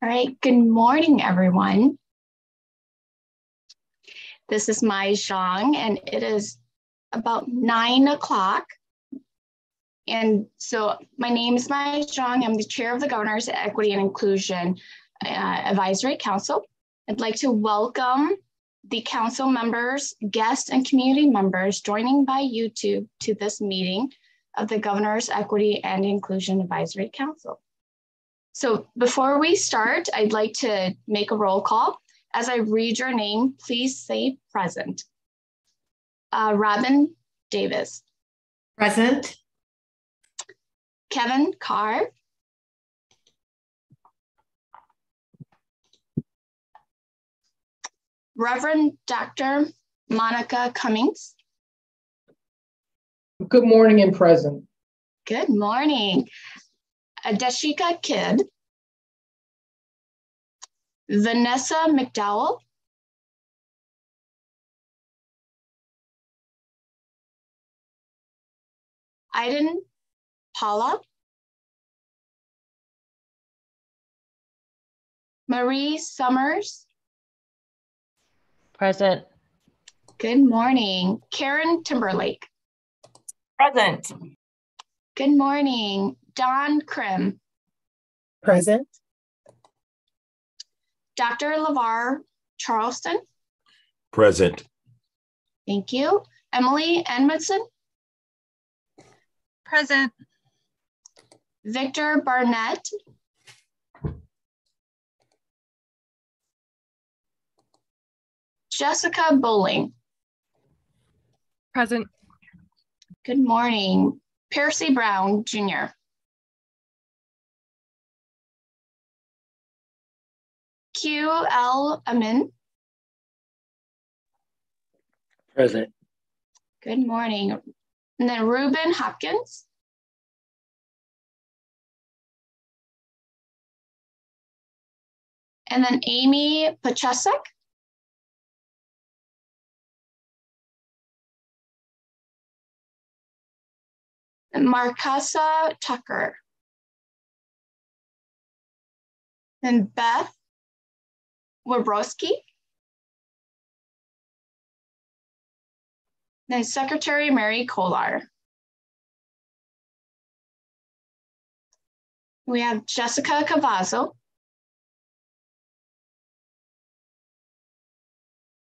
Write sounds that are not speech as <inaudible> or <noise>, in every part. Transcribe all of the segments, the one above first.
All right, good morning, everyone. This is Mai Zhang, and it is about nine o'clock. And so my name is Mai Zhang. I'm the chair of the Governor's Equity and Inclusion uh, Advisory Council. I'd like to welcome the council members, guests, and community members joining by YouTube to this meeting of the Governor's Equity and Inclusion Advisory Council. So before we start, I'd like to make a roll call. As I read your name, please say present. Uh, Robin Davis. Present. Kevin Carr. Reverend Dr. Monica Cummings. Good morning and present. Good morning. Dashika Kidd. Vanessa McDowell. Aiden Paula. Marie Summers. Present. Good morning. Karen Timberlake. Present. Good morning. Dawn Crim. Present. Dr. LeVar Charleston. Present. Thank you. Emily Edmondson. Present. Victor Barnett. Jessica Bowling. Present. Good morning. Percy Brown Jr. Q L Amin. Present. Good morning. And then Ruben Hopkins. And then Amy Pechacek. And Markasa Tucker. And Beth Wabrowski. And Secretary Mary Kolar. We have Jessica Cavazos.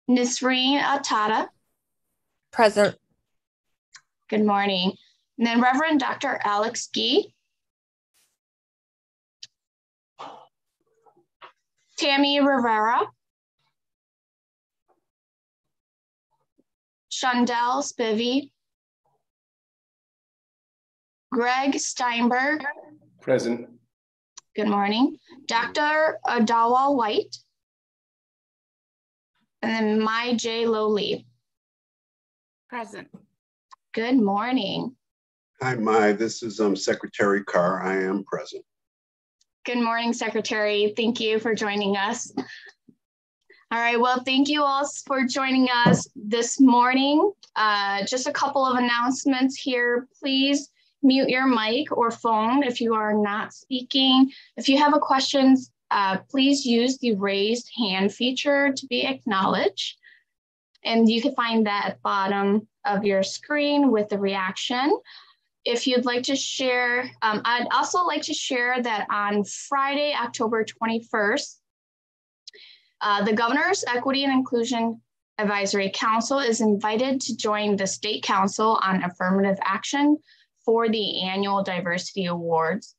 Nisreen Atada. Present. Good morning. And then Reverend Dr. Alex Gee. Tammy Rivera. Shondell Spivey. Greg Steinberg. Present. Good morning. Dr. Adawa White. And then my J. Lowly. Present. Good morning. Hi, Mai. This is um, Secretary Carr. I am present. Good morning, Secretary. Thank you for joining us. All right, well, thank you all for joining us this morning. Uh, just a couple of announcements here. Please mute your mic or phone if you are not speaking. If you have a questions, uh, please use the raised hand feature to be acknowledged. And you can find that at bottom of your screen with the reaction if you'd like to share, um, I'd also like to share that on Friday, October 21st, uh, the Governor's Equity and Inclusion Advisory Council is invited to join the State Council on Affirmative Action for the annual Diversity Awards.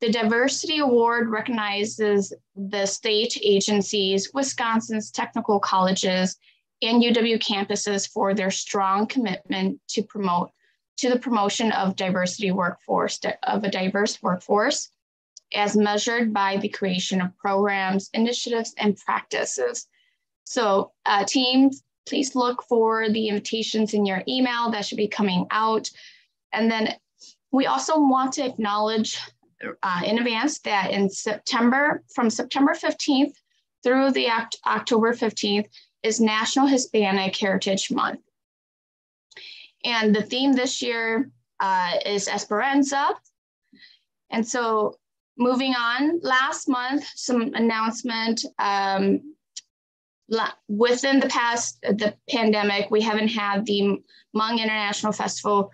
The Diversity Award recognizes the state agencies, Wisconsin's technical colleges, and UW campuses for their strong commitment to promote to the promotion of diversity workforce, of a diverse workforce, as measured by the creation of programs, initiatives, and practices. So uh, teams, please look for the invitations in your email that should be coming out. And then we also want to acknowledge uh, in advance that in September, from September 15th through the Oct October 15th is National Hispanic Heritage Month. And the theme this year uh, is Esperanza. And so moving on, last month, some announcement. Um, within the past, the pandemic, we haven't had the Hmong International Festival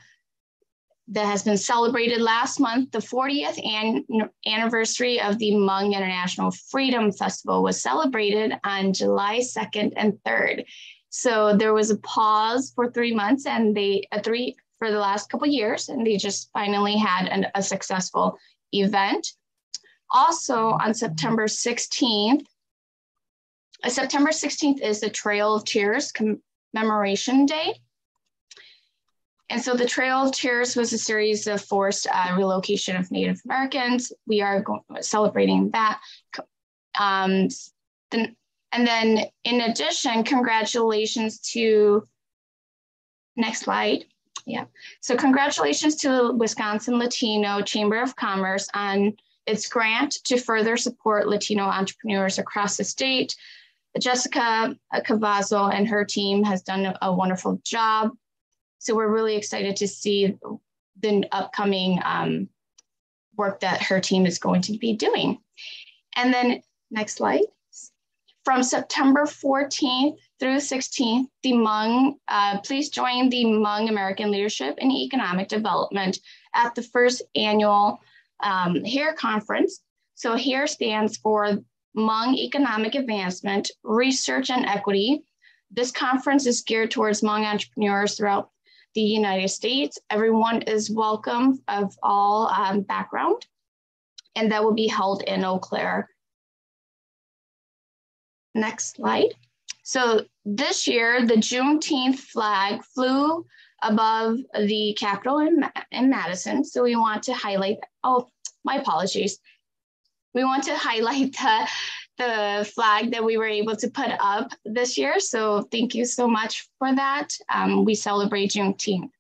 that has been celebrated last month. The 40th an- anniversary of the Hmong International Freedom Festival was celebrated on July 2nd and 3rd. So there was a pause for three months, and they a three for the last couple years, and they just finally had an, a successful event. Also on September 16th, uh, September 16th is the Trail of Tears Commemoration Day. And so the Trail of Tears was a series of forced uh, relocation of Native Americans. We are celebrating that. Um, then, and then in addition, congratulations to, next slide. Yeah. So congratulations to the Wisconsin Latino Chamber of Commerce on its grant to further support Latino entrepreneurs across the state. Jessica Cavazos and her team has done a wonderful job. So we're really excited to see the upcoming um, work that her team is going to be doing. And then next slide. From September 14th through 16th, the Hmong, uh, please join the Hmong American Leadership and Economic Development at the first annual um, HARE conference. So HARE stands for Hmong Economic Advancement, Research and Equity. This conference is geared towards Hmong entrepreneurs throughout the United States. Everyone is welcome of all um, background, and that will be held in Eau Claire. Next slide. So this year, the Juneteenth flag flew above the Capitol in, in Madison. So we want to highlight, oh, my apologies. We want to highlight <laughs> the, the flag that we were able to put up this year. So thank you so much for that. Um, we celebrate Juneteenth.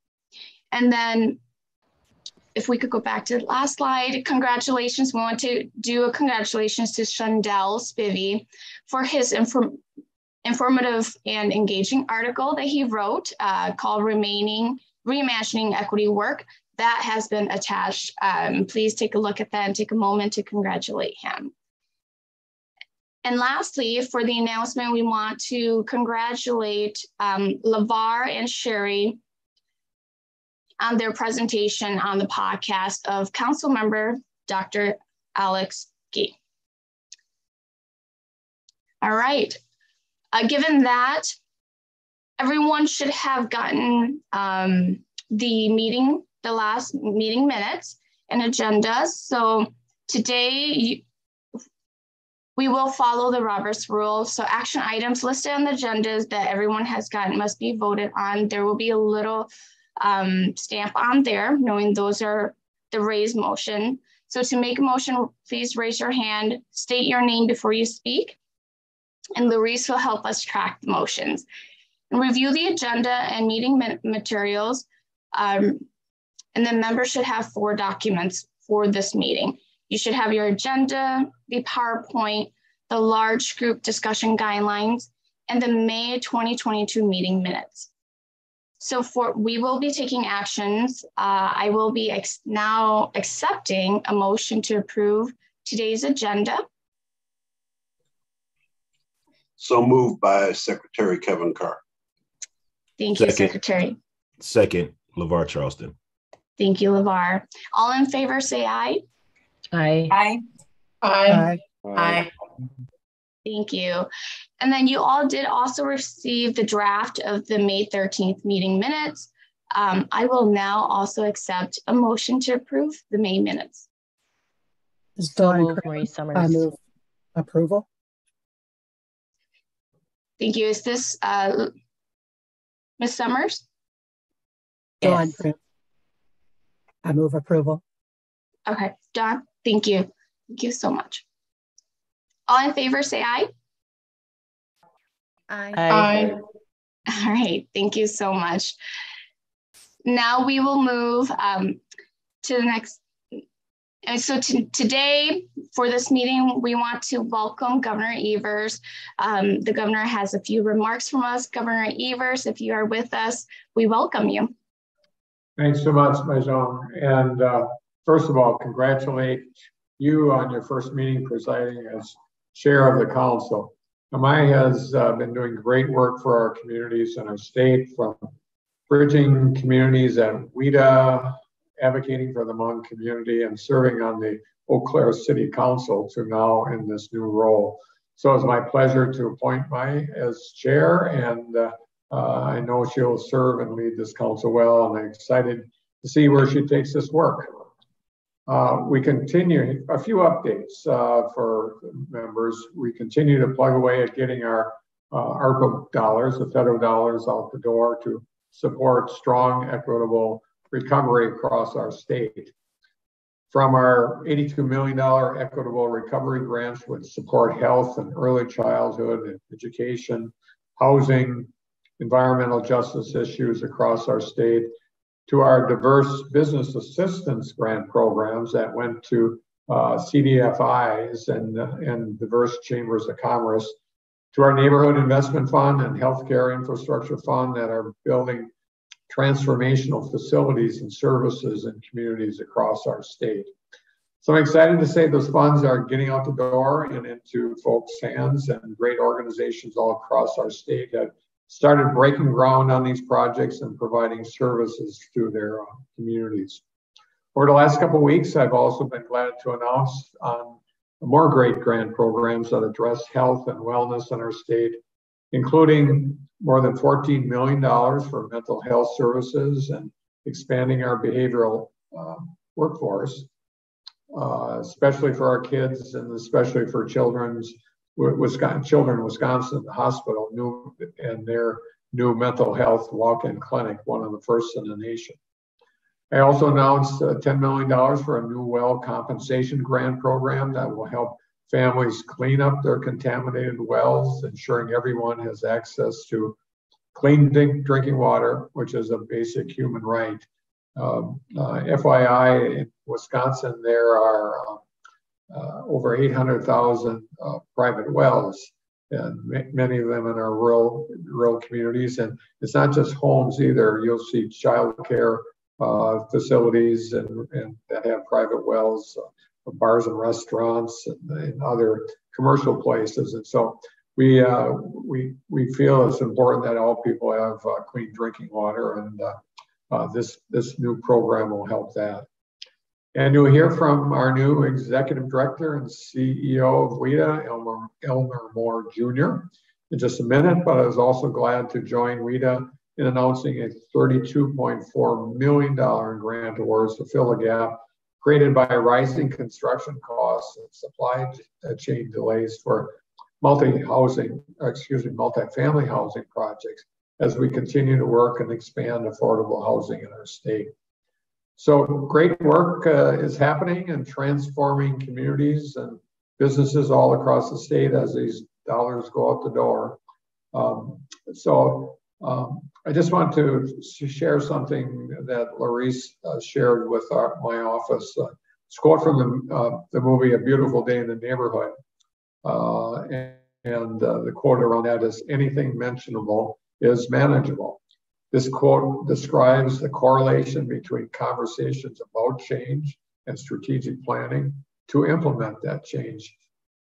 And then if we could go back to the last slide, congratulations. We want to do a congratulations to Shundell Spivey for his inform informative and engaging article that he wrote uh, called Remaining Reimagining Equity Work that has been attached. Um, please take a look at that and take a moment to congratulate him. And lastly, for the announcement, we want to congratulate um, LeVar and Sherry on their presentation on the podcast of Council Member Dr. Alex Gee. All right, uh, given that, everyone should have gotten um, the meeting, the last meeting minutes and agendas. So today, you, we will follow the Roberts rule. So action items listed on the agendas that everyone has gotten must be voted on. There will be a little um, stamp on there, knowing those are the raised motion. So to make a motion, please raise your hand, state your name before you speak and Louise will help us track the motions. And review the agenda and meeting materials. Um, and then members should have four documents for this meeting. You should have your agenda, the PowerPoint, the large group discussion guidelines, and the May 2022 meeting minutes. So for we will be taking actions. Uh, I will be ex now accepting a motion to approve today's agenda So moved by Secretary Kevin Carr. Thank you, Secretary. Second, LeVar Charleston. Thank you, LeVar. All in favor, say aye. Aye. Aye. Aye. Aye. Thank you. And then you all did also receive the draft of the May 13th meeting minutes. Um, I will now also accept a motion to approve the May minutes. Dawn Marie Summers. I move approval. Thank you. Is this uh, Ms. Summers? Dawn. Yes. I move approval. Okay, Dawn, thank you. Thank you so much. All in favor, say aye. Aye. Aye. All right, thank you so much. Now we will move um, to the next and so today, for this meeting, we want to welcome Governor Evers. Um, the governor has a few remarks from us. Governor Evers, if you are with us, we welcome you. Thanks so much, Maison. And uh, first of all, congratulate you on your first meeting presiding as chair of the council. Amaya has uh, been doing great work for our communities and our state from bridging communities at WHEDA, advocating for the Hmong community and serving on the Eau Claire City Council to now in this new role. So it's my pleasure to appoint Mai as chair and uh, uh, I know she'll serve and lead this council well and I'm excited to see where she takes this work. Uh, we continue, a few updates uh, for members. We continue to plug away at getting our uh, ARPA dollars, the federal dollars out the door to support strong, equitable recovery across our state. From our $82 million equitable recovery grants, which support health and early childhood and education, housing, environmental justice issues across our state, to our diverse business assistance grant programs that went to uh, CDFIs and, and diverse chambers of commerce, to our neighborhood investment fund and healthcare infrastructure fund that are building transformational facilities and services in communities across our state. So I'm excited to say those funds are getting out the door and into folks' hands and great organizations all across our state have started breaking ground on these projects and providing services to their uh, communities. Over the last couple of weeks, I've also been glad to announce on more great grant programs that address health and wellness in our state, including more than $14 million for mental health services and expanding our behavioral uh, workforce, uh, especially for our kids and especially for children's Wisconsin, Children in Wisconsin Hospital new and their new mental health walk-in clinic, one of the first in the nation. I also announced uh, $10 million for a new well compensation grant program that will help families clean up their contaminated wells, ensuring everyone has access to clean drinking water, which is a basic human right. Um, uh, FYI, in Wisconsin, there are uh, over 800,000 uh, private wells, and many of them in our rural rural communities. And it's not just homes either. You'll see childcare uh, facilities and, and that have private wells, uh, bars and restaurants, and, and, other commercial places. And so we uh, we we feel it's important that all people have uh, clean drinking water, and this this new program will help that. And you'll hear from our new executive director and CEO of WHEDA, Elmer, Elmer Moore Jr., in just a minute, but I was also glad to join WHEDA in announcing a $32.4 million grant awards to fill the gap created by rising construction costs and supply chain delays for multi-housing, excuse me, multi-family housing projects as we continue to work and expand affordable housing in our state. So great work uh, is happening and transforming communities and businesses all across the state as these dollars go out the door. Um, so um, I just want to share something that Larice uh, shared with our, my office. Uh, it's quote from the, uh, the movie A Beautiful Day in the Neighborhood. Uh, and, and uh, the quote around that is anything mentionable is manageable. This quote describes the correlation between conversations about change and strategic planning to implement that change.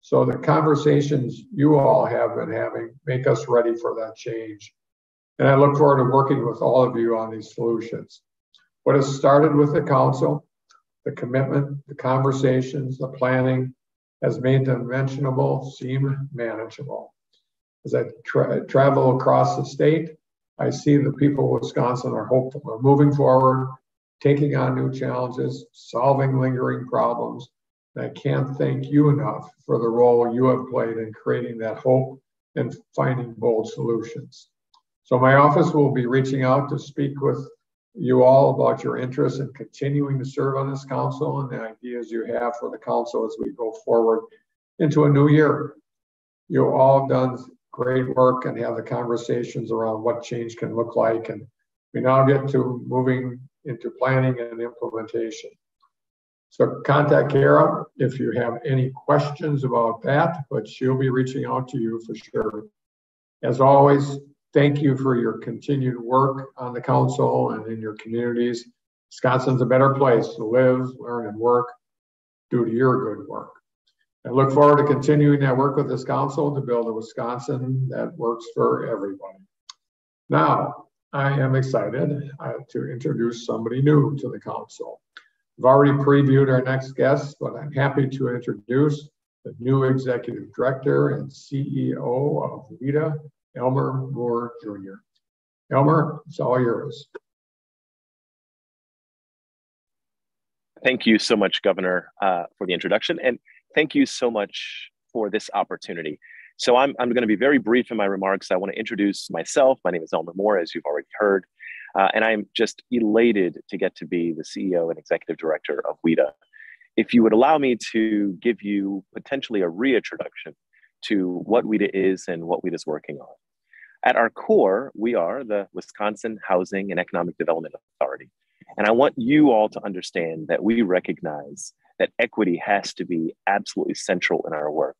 So the conversations you all have been having make us ready for that change. And I look forward to working with all of you on these solutions. What has started with the council, the commitment, the conversations, the planning has made the mentionable seem manageable. As I tra travel across the state, I see the people of Wisconsin are hopeful. They're moving forward, taking on new challenges, solving lingering problems. And I can't thank you enough for the role you have played in creating that hope and finding bold solutions. So my office will be reaching out to speak with you all about your interest in continuing to serve on this council and the ideas you have for the council as we go forward into a new year. You all have done great work and have the conversations around what change can look like. And we now get to moving into planning and implementation. So contact Kara if you have any questions about that, but she'll be reaching out to you for sure. As always, thank you for your continued work on the council and in your communities. Wisconsin's a better place to live, learn, and work. due to your good work. I look forward to continuing that work with this council to build a Wisconsin that works for everybody. Now, I am excited uh, to introduce somebody new to the council. I've already previewed our next guest, but I'm happy to introduce the new executive director and CEO of WHEDA, Elmer Moore Jr. Elmer, it's all yours. Thank you so much, Governor, uh, for the introduction. And thank you so much for this opportunity. So I'm, I'm going to be very brief in my remarks. I want to introduce myself. My name is Elmer Moore, as you've already heard. Uh, and I'm just elated to get to be the CEO and executive director of WHEDA. If you would allow me to give you potentially a reintroduction to what WHEDA is and what WHEDA is working on. At our core, we are the Wisconsin Housing and Economic Development Authority. And I want you all to understand that we recognize that equity has to be absolutely central in our work.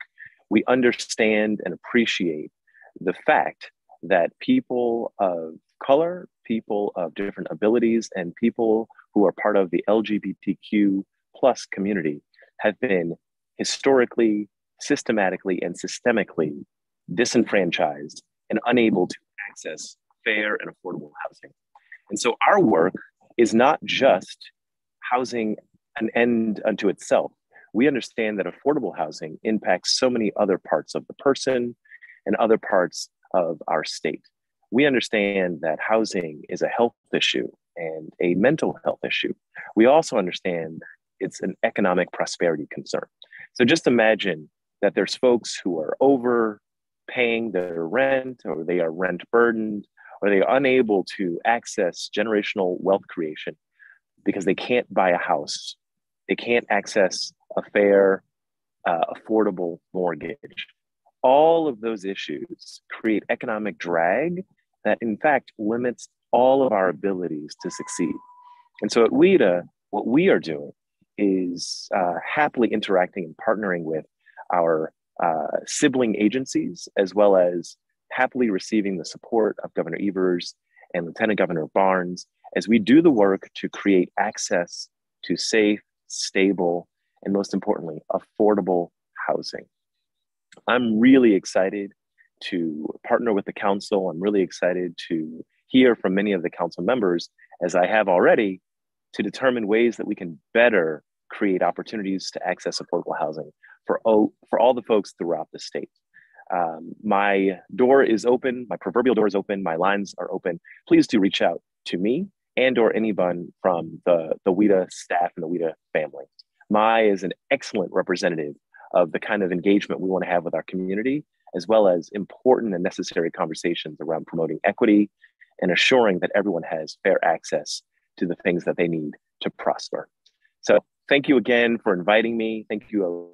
We understand and appreciate the fact that people of color, people of different abilities, and people who are part of the LGBTQ plus community have been historically, systematically, and systemically disenfranchised and unable to access fair and affordable housing. And so our work is not just housing an end unto itself. We understand that affordable housing impacts so many other parts of the person and other parts of our state. We understand that housing is a health issue and a mental health issue. We also understand it's an economic prosperity concern. So just imagine that there's folks who are overpaying their rent or they are rent burdened or they are unable to access generational wealth creation because they can't buy a house, they can't access a fair, uh, affordable mortgage. All of those issues create economic drag that, in fact, limits all of our abilities to succeed. And so at WHEDA, what we are doing is uh, happily interacting and partnering with our uh, sibling agencies as well as happily receiving the support of Governor Evers and Lieutenant Governor Barnes as we do the work to create access to safe, stable, and most importantly, affordable housing. I'm really excited to partner with the council. I'm really excited to hear from many of the council members, as I have already, to determine ways that we can better create opportunities to access affordable housing for all, for all the folks throughout the state. Um, my door is open, my proverbial door is open, my lines are open. Please do reach out to me and or anyone from the, the WHEDA staff and the WHEDA family. Mai is an excellent representative of the kind of engagement we want to have with our community, as well as important and necessary conversations around promoting equity and assuring that everyone has fair access to the things that they need to prosper. So thank you again for inviting me. Thank you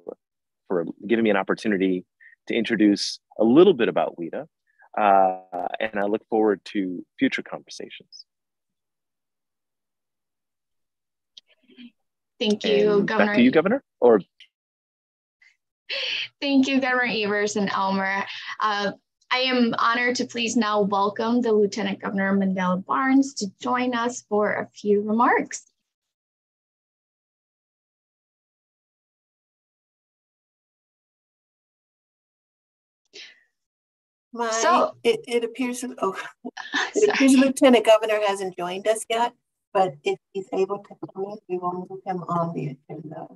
for giving me an opportunity to introduce a little bit about WHEDA. Uh, and I look forward to future conversations. Thank you, and Governor. Back to you, Governor. Or Thank you, Governor Evers and Elmer. Uh, I am honored to please now welcome the Lieutenant Governor Mandela Barnes to join us for a few remarks. My, so it, it appears oh <laughs> it <laughs> sorry. appears Lieutenant Governor hasn't joined us yet, but if he's able to come in, we will move him on the agenda.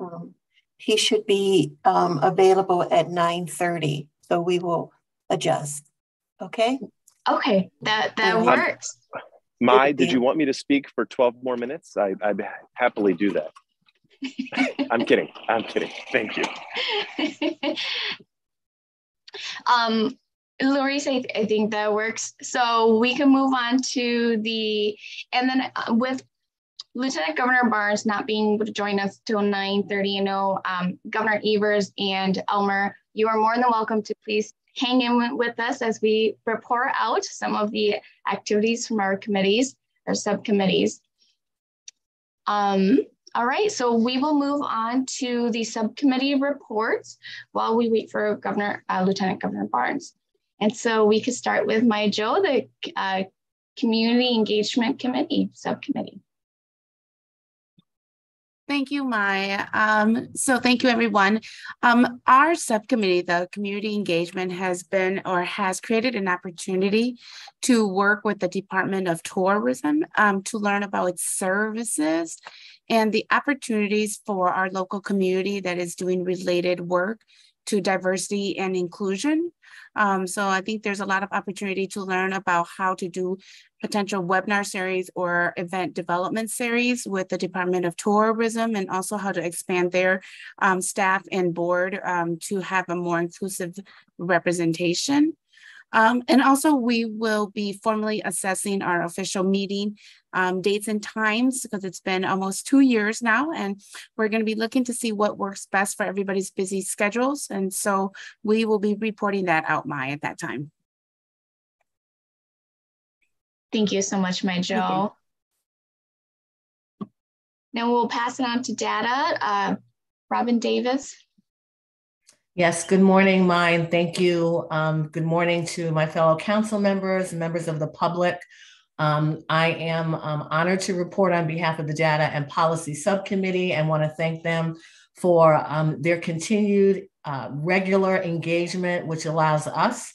Um, he should be um, available at 9:30, so we will adjust. Okay. Okay, that that um, works. Mai, did you want me to speak for 12 more minutes? I, I'd happily do that. <laughs> I'm kidding. I'm kidding. Thank you. <laughs> Um, Lori's, I, I, think that works. So we can move on to the, and then uh, with Lieutenant Governor Barnes not being able to join us till 9.30, you know, um, Governor Evers and Elmer, you are more than welcome to please hang in with us as we report out some of the activities from our committees or subcommittees. Um, all right, so we will move on to the subcommittee reports while we wait for Governor, uh, Lieutenant Governor Barnes. And so we could start with Maya Joe, the uh, Community Engagement Committee subcommittee. Thank you, Maya. Um, so thank you, everyone. Um, our subcommittee, the community engagement, has been or has created an opportunity to work with the Department of Tourism um, to learn about its services and the opportunities for our local community that is doing related work to diversity and inclusion. Um, so I think there's a lot of opportunity to learn about how to do potential webinar series or event development series with the Department of Tourism and also how to expand their um, staff and board um, to have a more inclusive representation. Um, and also we will be formally assessing our official meeting um, dates and times because it's been almost two years now and we're going to be looking to see what works best for everybody's busy schedules. And so we will be reporting that out, Mai, at that time. Thank you so much, my Joe. Now we'll pass it on to data. Uh, Robin Davis. Yes, good morning, mine. Thank you. Um, good morning to my fellow council members, members of the public. Um, I am um, honored to report on behalf of the Data and Policy Subcommittee and want to thank them for um, their continued uh, regular engagement, which allows us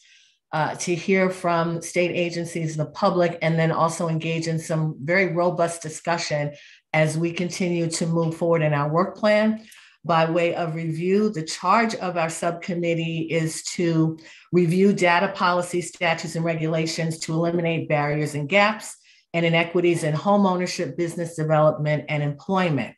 uh, to hear from state agencies, the public, and then also engage in some very robust discussion as we continue to move forward in our work plan by way of review. The charge of our subcommittee is to review data policy statutes and regulations to eliminate barriers and gaps and inequities in home ownership, business development, and employment.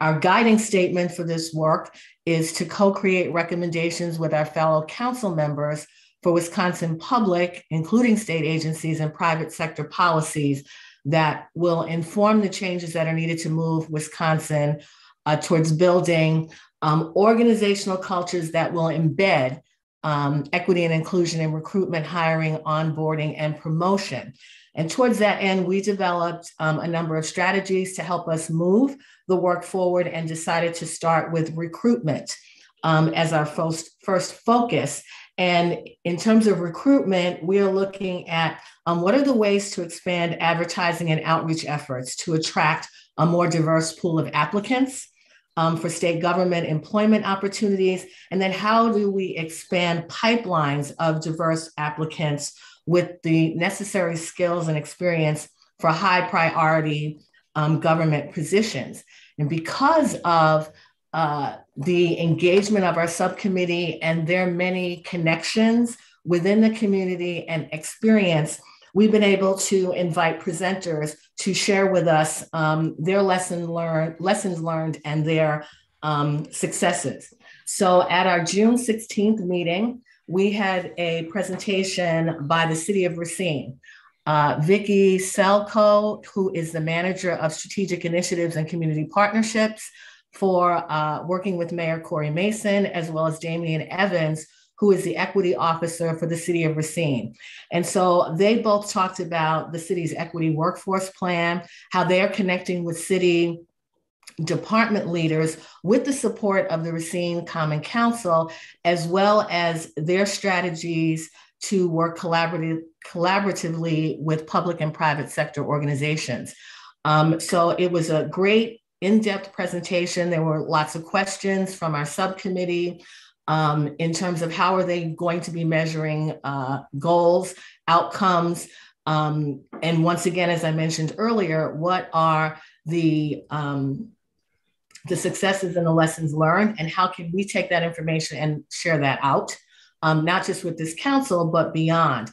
Our guiding statement for this work is to co create recommendations with our fellow council members for Wisconsin public, including state agencies and private sector policies that will inform the changes that are needed to move Wisconsin uh, towards building um, organizational cultures that will embed um, equity and inclusion in recruitment, hiring, onboarding, and promotion. And towards that end, we developed um, a number of strategies to help us move the work forward and decided to start with recruitment um, as our first, first focus. And in terms of recruitment, we are looking at um, what are the ways to expand advertising and outreach efforts to attract a more diverse pool of applicants um, for state government employment opportunities? And then how do we expand pipelines of diverse applicants with the necessary skills and experience for high priority um, government positions? And because of uh, the engagement of our subcommittee and their many connections within the community and experience, we've been able to invite presenters to share with us um, their lesson learned, lessons learned and their um, successes. So at our June 16th meeting, we had a presentation by the city of Racine. Uh, Vicki Selkowe, who is the manager of strategic initiatives and community partnerships for uh, working with Mayor Cory Mason, as well as Damian Evans, who is the equity officer for the city of Racine. And so they both talked about the city's equity workforce plan, how they're connecting with city department leaders with the support of the Racine Common Council, as well as their strategies to work collaborative, collaboratively with public and private sector organizations. Um, so it was a great in-depth presentation. There were lots of questions from our subcommittee um, in terms of how are they going to be measuring uh, goals, outcomes, um, and once again, as I mentioned earlier, what are the um, the successes and the lessons learned, and how can we take that information and share that out, um, not just with this council, but beyond.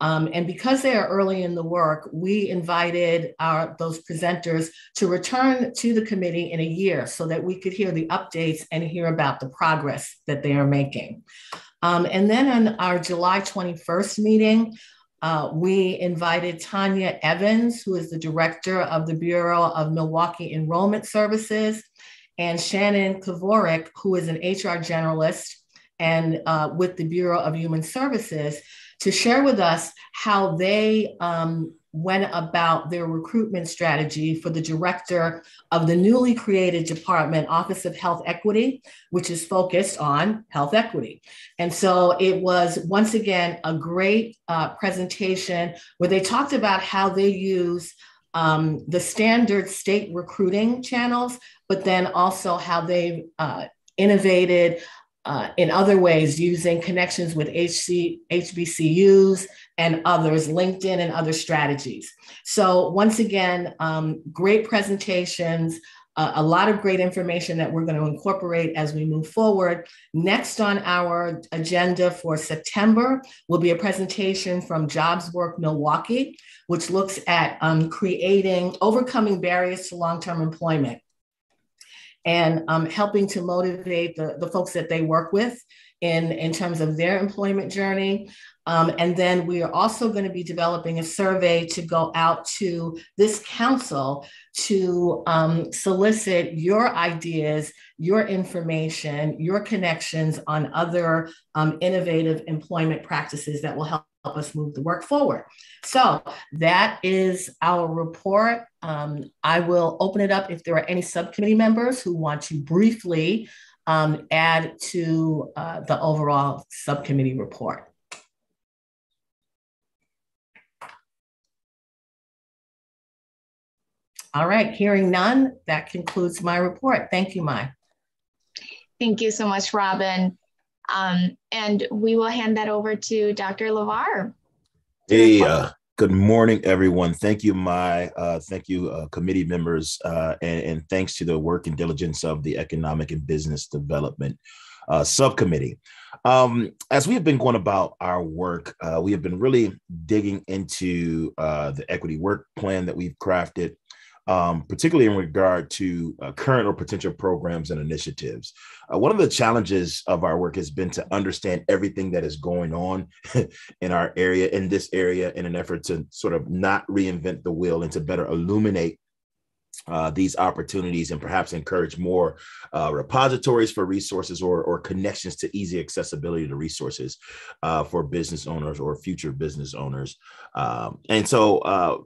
Um, and because they are early in the work, we invited our, those presenters to return to the committee in a year so that we could hear the updates and hear about the progress that they are making. Um, and then on our July 21st meeting, uh, we invited Tanya Evans, who is the director of the Bureau of Milwaukee Enrollment Services, and Shannon Kavorik, who is an HR generalist and uh, with the Bureau of Human Services to share with us how they um, went about their recruitment strategy for the director of the newly created department, Office of Health Equity, which is focused on health equity. And so it was once again a great uh, presentation where they talked about how they use um, the standard state recruiting channels, but then also how they've uh, innovated uh, in other ways using connections with HC, HBCUs and others, LinkedIn and other strategies. So once again, um, great presentations, uh, a lot of great information that we're going to incorporate as we move forward. Next on our agenda for September will be a presentation from Jobs Work Milwaukee, which looks at um, creating, overcoming barriers to long-term employment and um, helping to motivate the, the folks that they work with in, in terms of their employment journey. Um, and then we are also going to be developing a survey to go out to this council to um, solicit your ideas, your information, your connections on other um, innovative employment practices that will help help us move the work forward. So that is our report. Um, I will open it up if there are any subcommittee members who want to briefly um, add to uh, the overall subcommittee report. All right, hearing none, that concludes my report. Thank you, Mai. Thank you so much, Robin. Um, and we will hand that over to Dr. LeVar. Hey, uh, good morning, everyone. Thank you, my Uh, thank you, uh, committee members, uh, and, and, thanks to the work and diligence of the Economic and Business Development uh, Subcommittee. Um, as we have been going about our work, uh, we have been really digging into the equity work plan that we've crafted um, particularly in regard to uh, current or potential programs and initiatives. Uh, one of the challenges of our work has been to understand everything that is going on <laughs> in our area, in this area, in an effort to sort of not reinvent the wheel and to better illuminate uh, these opportunities and perhaps encourage more uh, repositories for resources or, or connections to easy accessibility to resources uh, for business owners or future business owners. Um, and so uh,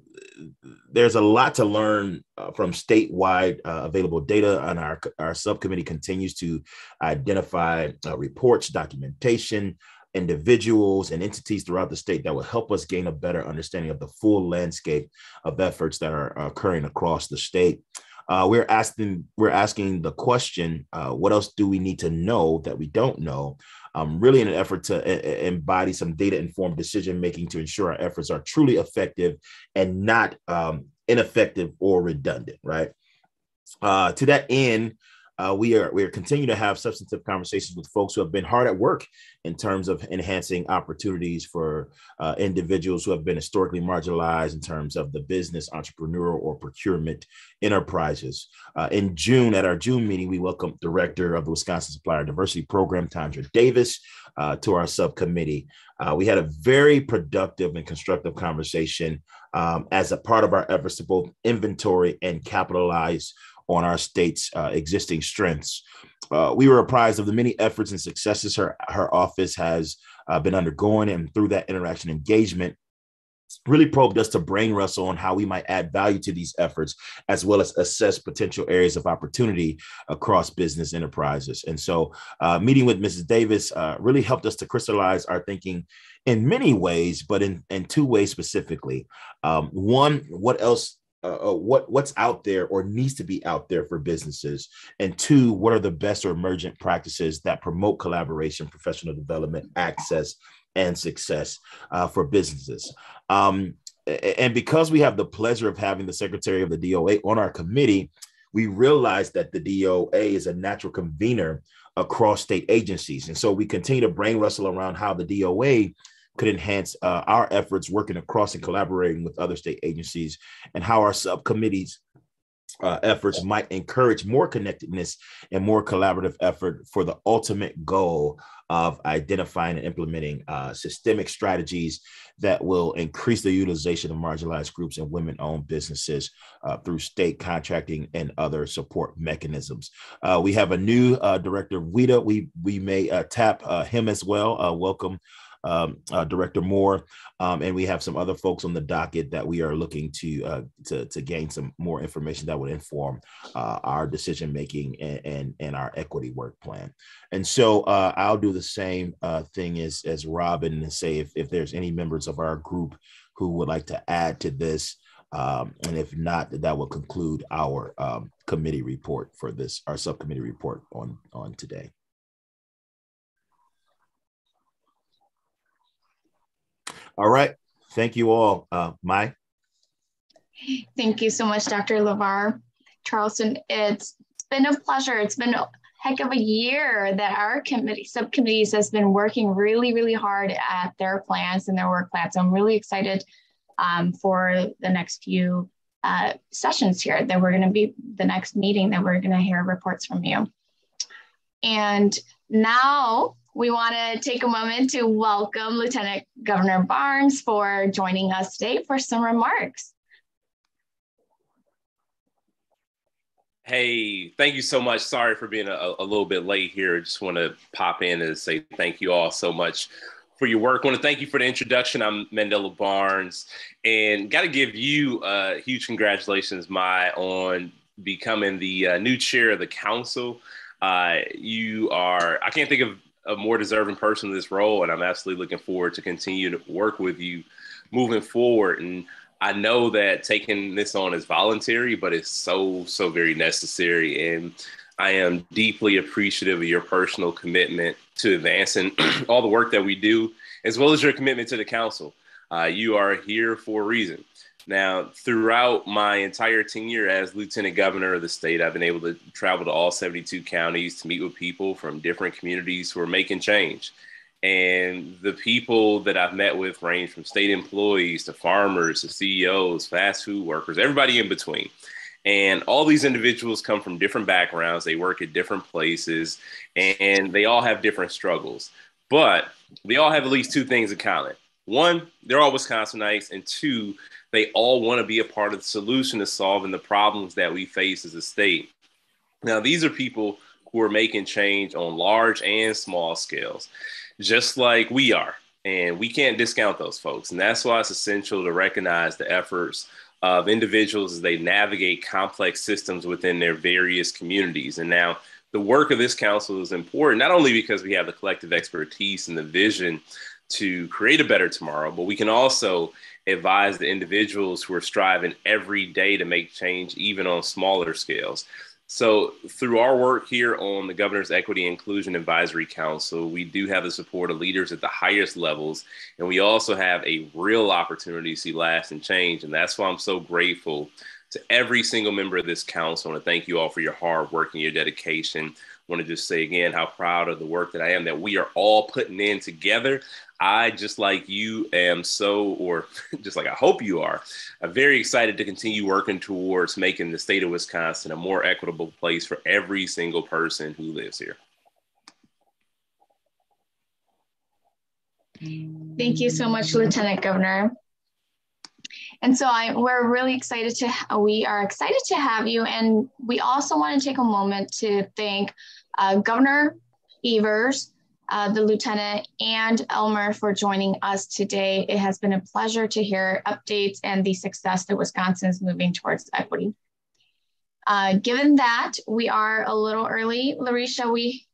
there's a lot to learn uh, from statewide available data, and our, our subcommittee continues to identify reports, documentation, individuals and entities throughout the state that will help us gain a better understanding of the full landscape of efforts that are occurring across the state. Uh, we're asking we're asking the question: uh, What else do we need to know that we don't know? Um, really, in an effort to a- embody some data-informed decision making to ensure our efforts are truly effective and not um, ineffective or redundant. Right. Uh, to that end, uh, we are we are continuing to have substantive conversations with folks who have been hard at work in terms of enhancing opportunities for uh, individuals who have been historically marginalized in terms of the business, entrepreneurial, or procurement enterprises. Uh, in June, at our June meeting, we welcomed Director of the Wisconsin Supplier Diversity Program, Tandra Davis, uh, to our subcommittee. Uh, we had a very productive and constructive conversation um, as a part of our efforts to both inventory and capitalize on our state's uh, existing strengths. Uh, we were apprised of the many efforts and successes her, her office has uh, been undergoing, and through that interaction engagement, really probed us to brain wrestle on how we might add value to these efforts, as well as assess potential areas of opportunity across business enterprises. And so, uh, meeting with Mrs. Davis uh, really helped us to crystallize our thinking in many ways, but in, in two ways specifically. Um, one, what else uh, uh, what what's out there or needs to be out there for businesses? And two what are the best or emergent practices that promote collaboration professional development access and success uh, for businesses? Um, and because we have the pleasure of having the secretary of the doa on our committee we realize that the doa is a natural convener across state agencies. And so we continue to brain wrestle around how the doa could enhance uh, our efforts working across and collaborating with other state agencies and how our subcommittees uh, efforts might encourage more connectedness and more collaborative effort for the ultimate goal of identifying and implementing uh, systemic strategies that will increase the utilization of marginalized groups and women-owned businesses uh, through state contracting and other support mechanisms. Uh, we have a new uh, director WHEDA. We we may uh, tap him as well. welcome um, uh, Director Moore, um, and we have some other folks on the docket that we are looking to uh, to, to gain some more information that would inform uh, our decision making and, and, and our equity work plan. And so uh, I'll do the same uh, thing as as Robin and say if if there's any members of our group who would like to add to this. Um, and if not, that will conclude our um, committee report for this, our subcommittee report on, on today. All right. Thank you all. Uh, Mai? Thank you so much, Dr. LeVar. Charleston, it's been a pleasure. It's been a heck of a year that our committee subcommittees has been working really, really hard at their plans and their work plans. I'm really excited um, for the next few uh, sessions here that we're going to be the next meeting that we're going to hear reports from you. And now we want to take a moment to welcome Lieutenant Governor Barnes for joining us today for some remarks. Hey, thank you so much. Sorry for being a, a little bit late here. Just want to pop in and say thank you all so much for your work. I want to thank you for the introduction. I'm Mandela Barnes, and got to give you a huge congratulations, Mai, on becoming the uh, new chair of the council. Uh, you are, I can't think of a more deserving person in this role, and I'm absolutely looking forward to continue to work with you moving forward. And I know that taking this on is voluntary, but it's so, so very necessary. And I am deeply appreciative of your personal commitment to advancing <clears throat> all the work that we do, as well as your commitment to the council. Uh, you are here for a reason. Now, throughout my entire tenure as lieutenant governor of the state, I've been able to travel to all 72 counties to meet with people from different communities who are making change. And the people that I've met with range from state employees to farmers to CEOs, fast food workers, everybody in between. And all these individuals come from different backgrounds. They work at different places and they all have different struggles. But they all have at least two things in common. One, they're all Wisconsinites. And two, they all want to be a part of the solution to solving the problems that we face as a state. Now, these are people who are making change on large and small scales, just like we are. And we can't discount those folks. And that's why it's essential to recognize the efforts of individuals as they navigate complex systems within their various communities. And now, the work of this council is important, not only because we have the collective expertise and the vision to create a better tomorrow, but we can also advise the individuals who are striving every day to make change, even on smaller scales. So, through our work here on the Governor's Equity Inclusion Advisory Council, we do have the support of leaders at the highest levels, and we also have a real opportunity to see lasting change. And that's why I'm so grateful to every single member of this council. I want to thank you all for your hard work and your dedication. I want to just say again how proud of the work that I am that we are all putting in together. I, just like you, am so, or <laughs> just like I hope you are, I'm very excited to continue working towards making the state of Wisconsin a more equitable place for every single person who lives here. Thank you so much, Lieutenant Governor. And so I, we're really excited to, we are excited to have you. And we also want to take a moment to thank uh, Governor Evers, uh, the lieutenant, and Elmer for joining us today. It has been a pleasure to hear updates and the success that Wisconsin is moving towards equity. Uh, given that we are a little early, Larisha, we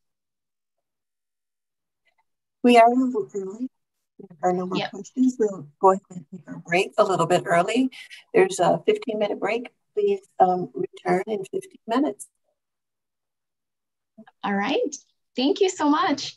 we are a little early. If there are no more yep. questions, we'll go ahead and take our break a little bit early. There's a 15 minute break. Please um, return in 15 minutes. All right. Thank you so much.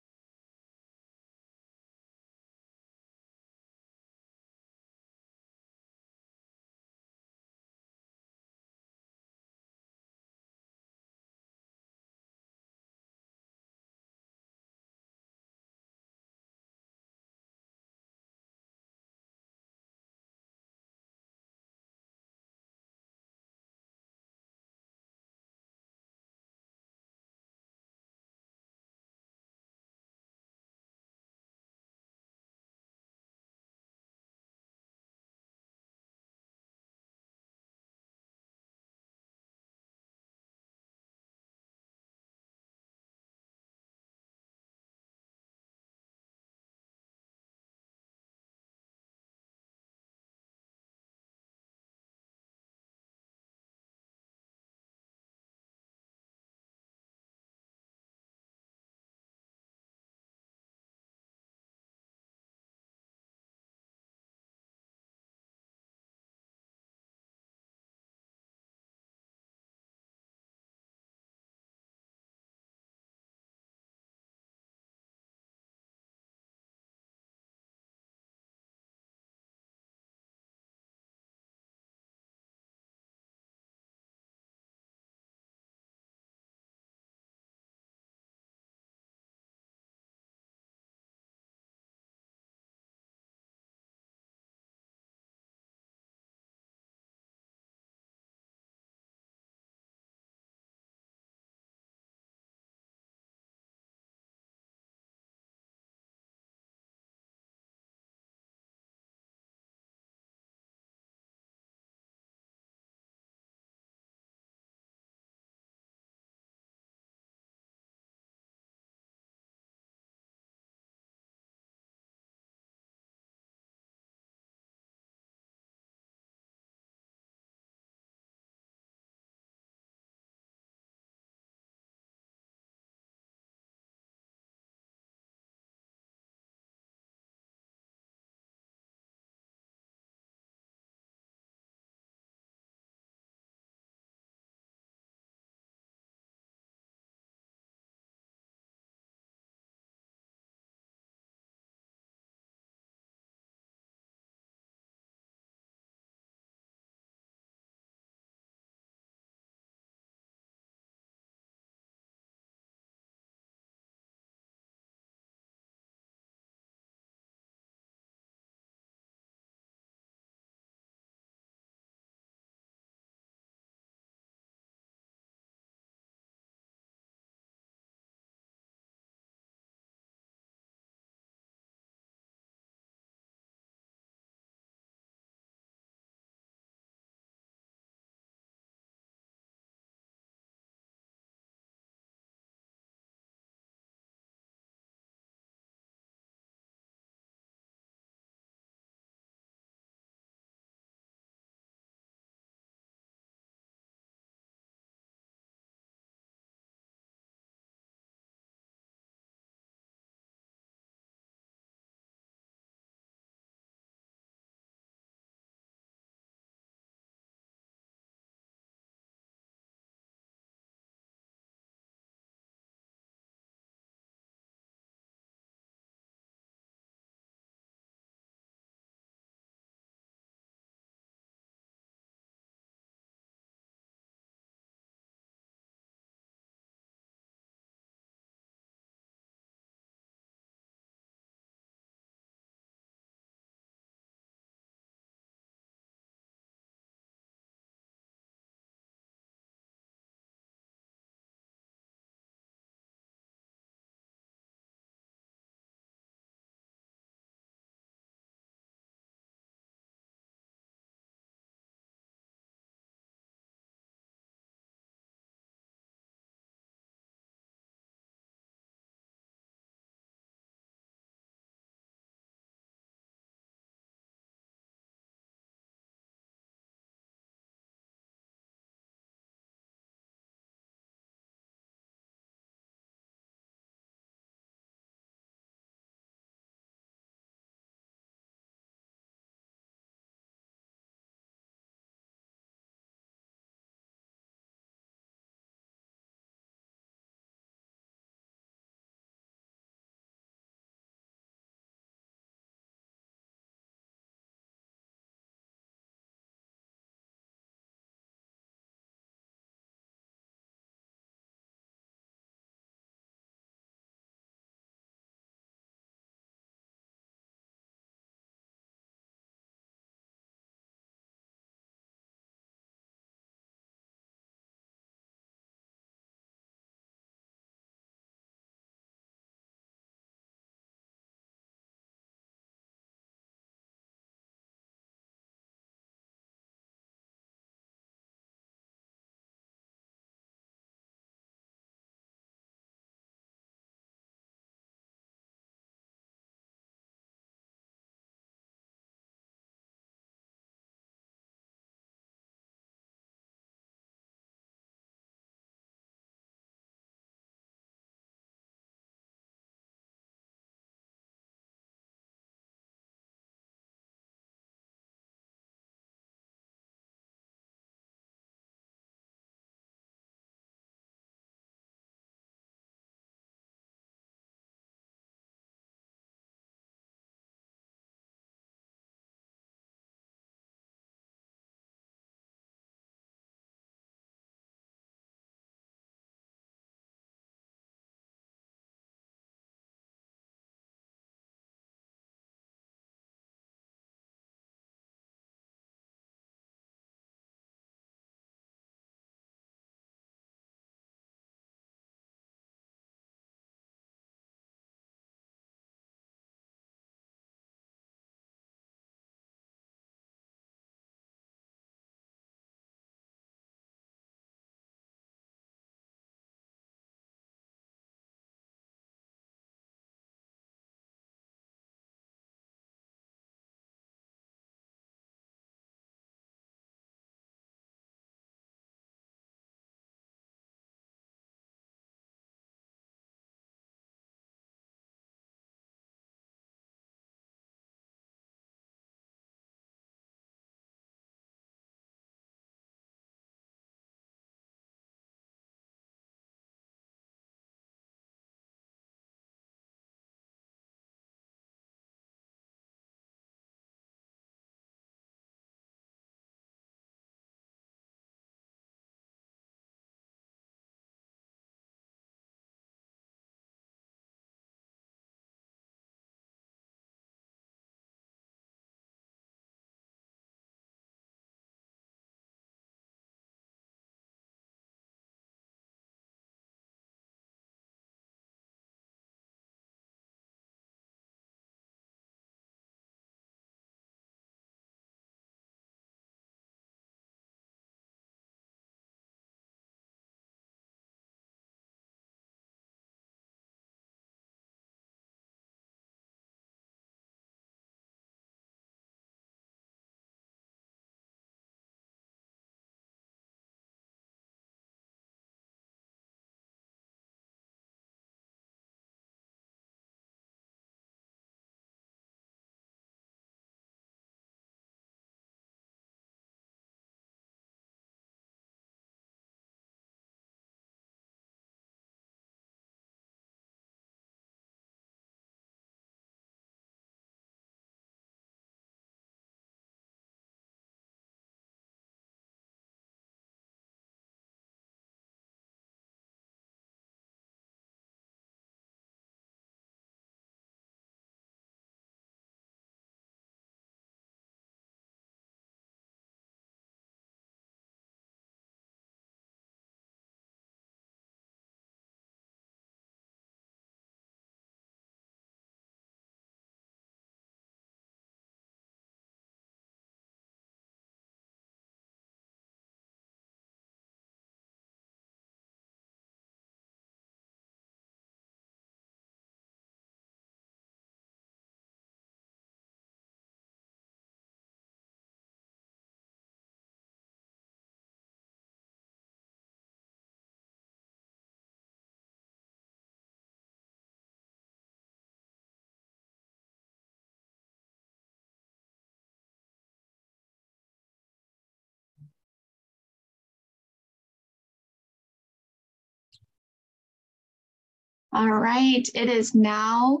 All right, it is now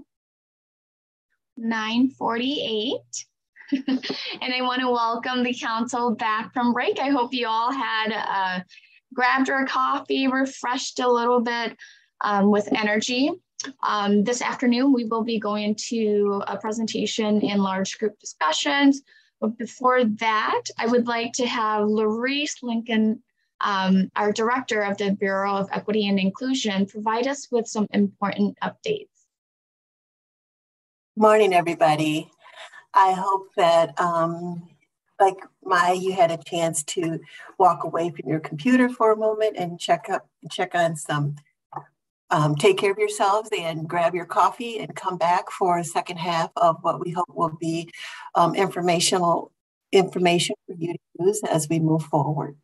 948. <laughs> and I want to welcome the council back from break. I hope you all had uh, grabbed your coffee, refreshed a little bit um, with energy. Um, this afternoon, we will be going to a presentation in large group discussions. But before that, I would like to have Larice Lincoln, um, our director of the Bureau of Equity and Inclusion, provide us with some important updates. Morning, everybody. I hope that, um, like Maya, you had a chance to walk away from your computer for a moment and check up, check on some um, take care of yourselves and grab your coffee and come back for a second half of what we hope will be um, informational information for you to use as we move forward.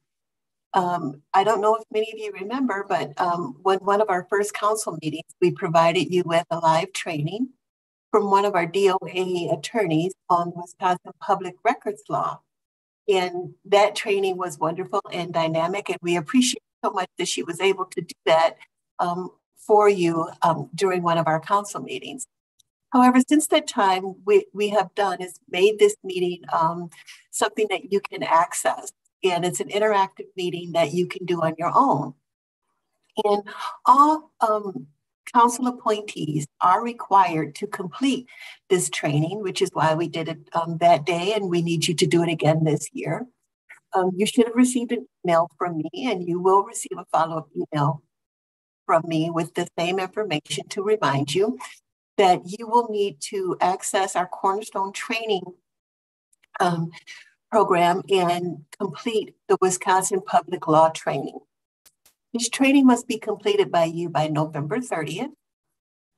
Um, I don't know if many of you remember, but um, when one of our first council meetings, we provided you with a live training from one of our DOA attorneys on Wisconsin public records law. And that training was wonderful and dynamic, and we appreciate so much that she was able to do that um, for you um, during one of our council meetings. However, since that time, we, we have done is made this meeting um, something that you can access. And it's an interactive meeting that you can do on your own. And all um, council appointees are required to complete this training, which is why we did it um, that day, and we need you to do it again this year. Um, you should have received an email from me, and you will receive a follow up email from me with the same information to remind you that you will need to access our Cornerstone training um, program and complete the Wisconsin Public Law training. This training must be completed by you by November 30th.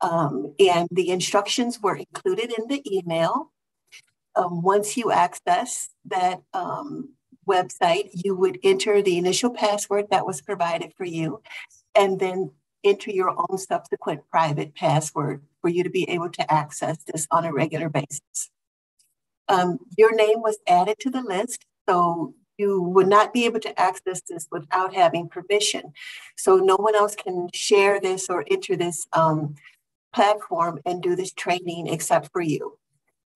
Um, and the instructions were included in the email. Um, once you access that um, website, you would enter the initial password that was provided for you and then enter your own subsequent private password for you to be able to access this on a regular basis. Um, your name was added to the list, so you would not be able to access this without having permission. So no one else can share this or enter this um, platform and do this training except for you.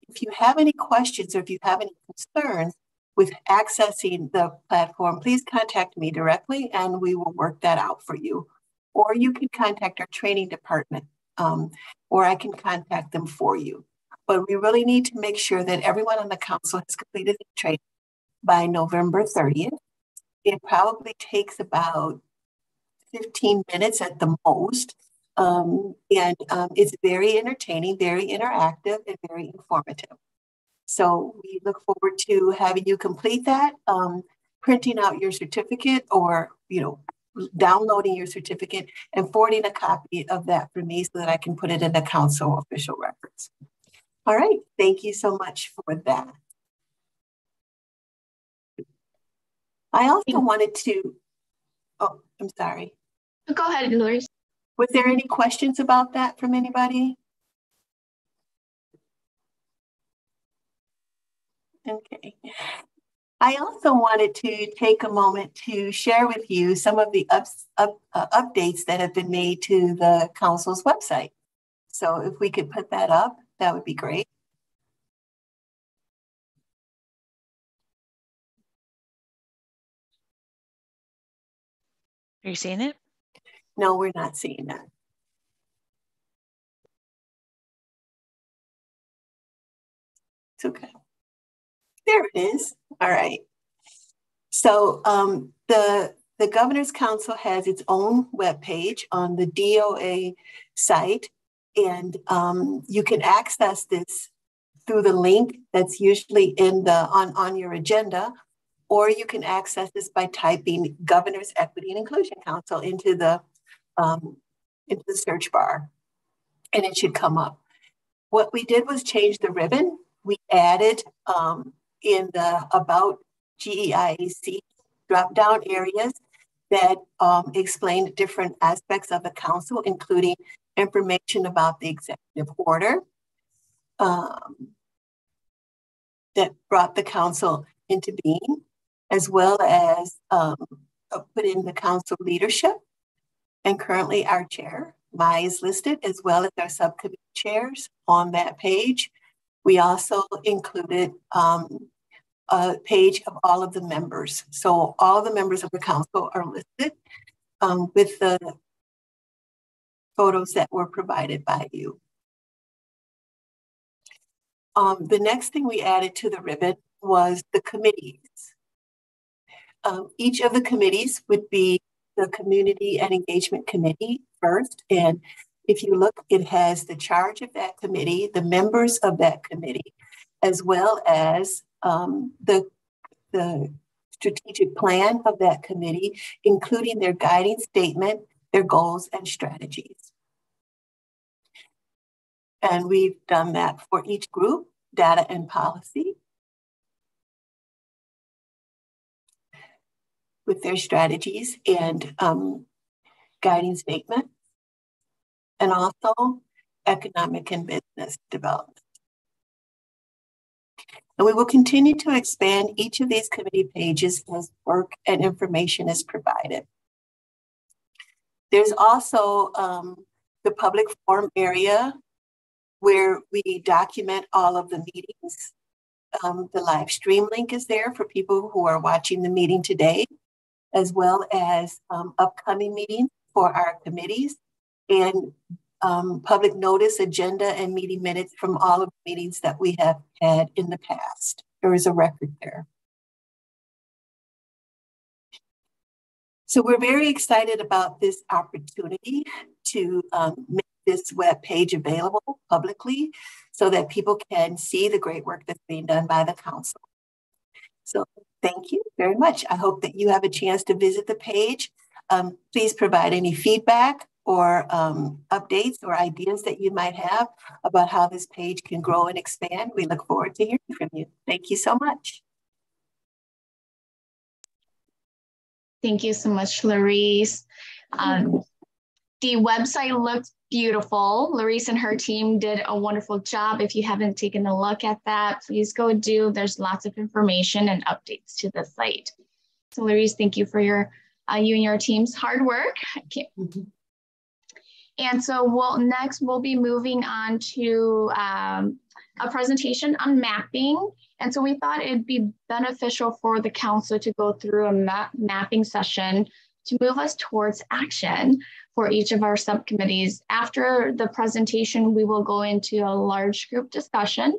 If you have any questions or if you have any concerns with accessing the platform, please contact me directly and we will work that out for you or you can contact our training department, um, or I can contact them for you. But we really need to make sure that everyone on the council has completed the training by November 30th. It probably takes about 15 minutes at the most. Um, and um, it's very entertaining, very interactive, and very informative. So we look forward to having you complete that, um, printing out your certificate or, you know, downloading your certificate and forwarding a copy of that for me so that I can put it in the council official records. All right, thank you so much for that. I also wanted to, oh, I'm sorry. Go ahead, Louise. Was there any questions about that from anybody? Okay. I also wanted to take a moment to share with you some of the ups, up, uh, updates that have been made to the council's website. So if we could put that up, that would be great. Are you seeing it? No, we're not seeing that. It's okay. There it is. All right. So um, the the Governor's Council has its own webpage on the DOA site, and um, you can access this through the link that's usually in the on, on your agenda, or you can access this by typing Governor's Equity and Inclusion Council into the um, into the search bar, and it should come up. What we did was change the ribbon. We added um, in the About GEIAC drop down areas that um, explain different aspects of the council, including information about the executive order um, that brought the council into being, as well as um, put in the council leadership and currently our chair, Mai is listed as well as our subcommittee chairs on that page. We also included um, a page of all of the members. So all the members of the council are listed um, with the photos that were provided by you. Um, the next thing we added to the ribbon was the committees. Um, each of the committees would be the Community and Engagement Committee first. And if you look, it has the charge of that committee, the members of that committee, as well as um, the, the strategic plan of that committee, including their guiding statement, their goals and strategies. And we've done that for each group, data and policy, with their strategies and um, guiding statement, and also economic and business development. And we will continue to expand each of these committee pages as work and information is provided. There's also um, the public forum area where we document all of the meetings. Um, the live stream link is there for people who are watching the meeting today, as well as um, upcoming meetings for our committees and um, public notice, agenda, and meeting minutes from all of the meetings that we have had in the past. There is a record there. So we're very excited about this opportunity to um, make this web page available publicly so that people can see the great work that's being done by the council. So thank you very much. I hope that you have a chance to visit the page. Um, please provide any feedback or um, updates or ideas that you might have about how this page can grow and expand. We look forward to hearing from you. Thank you so much. Thank you so much, Larice. Um, the website looks beautiful. Larice and her team did a wonderful job. If you haven't taken a look at that, please go do. There's lots of information and updates to the site. So Larice, thank you for your uh, you and your team's hard work. Mm-hmm. And so we'll next we'll be moving on to um, a presentation on mapping. And so we thought it'd be beneficial for the council to go through a map mapping session to move us towards action for each of our subcommittees. After the presentation, we will go into a large group discussion.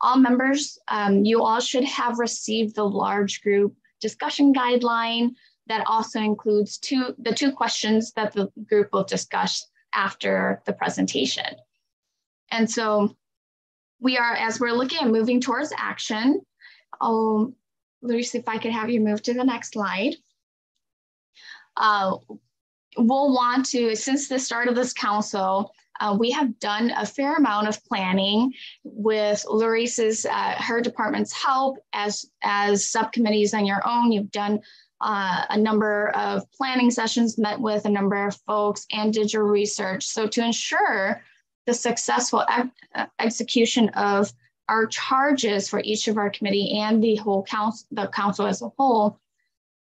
All members, um, you all should have received the large group discussion guideline that also includes two, the two questions that the group will discuss after the presentation. And so we are, as we're looking at moving towards action, I'll, Lucy, if I could have you move to the next slide. Uh, we'll want to, since the start of this council, uh, we have done a fair amount of planning with Larice's, uh, her department's help as, as subcommittees on your own. You've done uh, a number of planning sessions, met with a number of folks, and did your research. So to ensure the successful ex execution of our charges for each of our committee and the whole council, the council as a whole,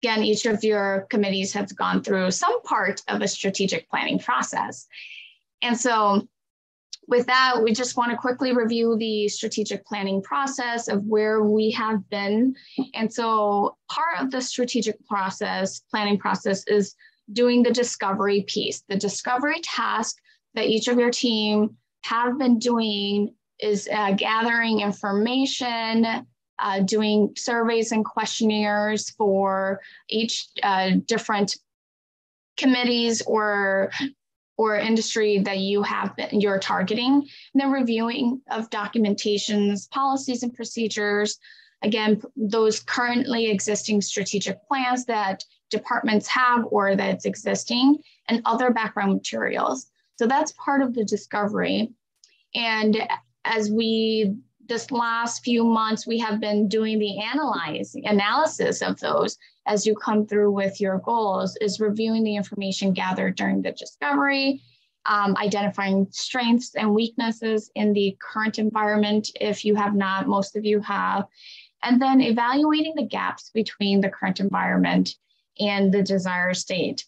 again, each of your committees has gone through some part of a strategic planning process. And so with that, we just want to quickly review the strategic planning process of where we have been. And so part of the strategic process, planning process is doing the discovery piece. The discovery task that each of your team have been doing is uh, gathering information, uh, doing surveys and questionnaires for each uh, different committees or or industry that you have been, you're targeting, and then reviewing of documentations, policies and procedures, again, those currently existing strategic plans that departments have or that's existing, and other background materials. So that's part of the discovery. And as we this last few months, we have been doing the analyze analysis of those as you come through with your goals is reviewing the information gathered during the discovery, um, identifying strengths and weaknesses in the current environment, if you have not, most of you have, and then evaluating the gaps between the current environment and the desired state.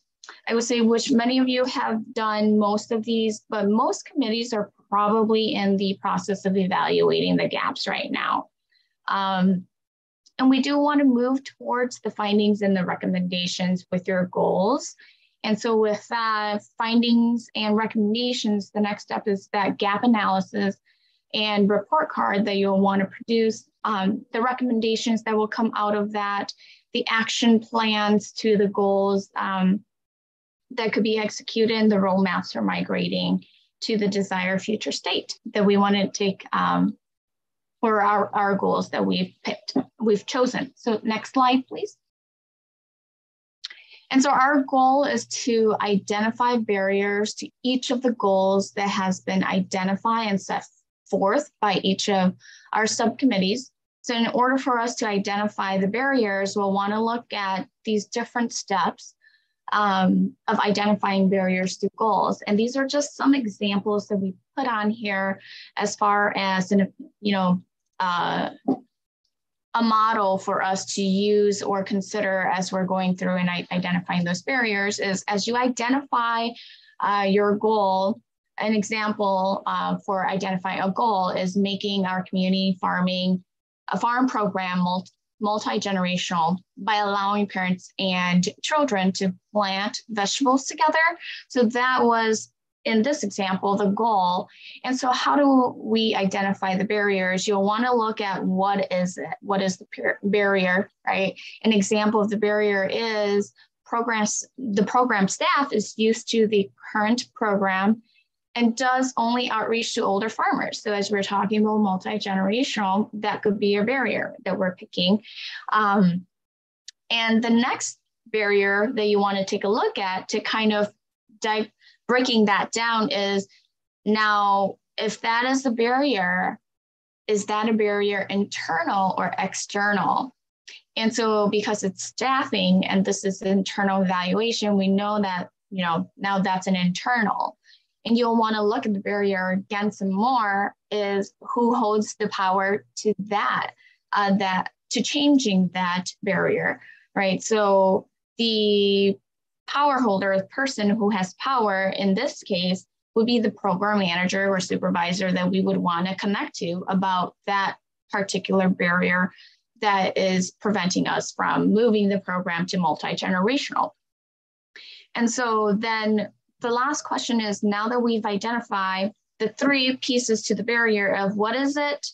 I would say which many of you have done most of these, but most committees are probably in the process of evaluating the gaps right now. Um, and we do want to move towards the findings and the recommendations with your goals. And so with that findings and recommendations, the next step is that gap analysis and report card that you'll want to produce, um, the recommendations that will come out of that, the action plans to the goals um, that could be executed, the roadmaps for migrating to the desired future state that we want to take um, for our, our goals that we've picked, we've chosen. So next slide, please. And so our goal is to identify barriers to each of the goals that has been identified and set forth by each of our subcommittees. So in order for us to identify the barriers, we'll want to look at these different steps um, of identifying barriers to goals. And these are just some examples that we put on here as far as, an, you know, uh, a model for us to use or consider as we're going through and identifying those barriers is as you identify uh, your goal, an example uh, for identifying a goal is making our community farming a farm program multi-generational by allowing parents and children to plant vegetables together. So that was in this example, the goal. And so how do we identify the barriers? You'll want to look at what is it? What is the barrier, right? An example of the barrier is programs, the program staff is used to the current program and does only outreach to older farmers. So as we're talking about multi-generational, that could be a barrier that we're picking. Um, and the next barrier that you want to take a look at to kind of dive breaking that down is now if that is a barrier is that a barrier internal or external and so because it's staffing and this is internal evaluation we know that you know now that's an internal and you'll want to look at the barrier again some more is who holds the power to that uh, that to changing that barrier right so the power holder, the person who has power in this case would be the program manager or supervisor that we would want to connect to about that particular barrier that is preventing us from moving the program to multi-generational. And so then the last question is now that we've identified the three pieces to the barrier of what is it?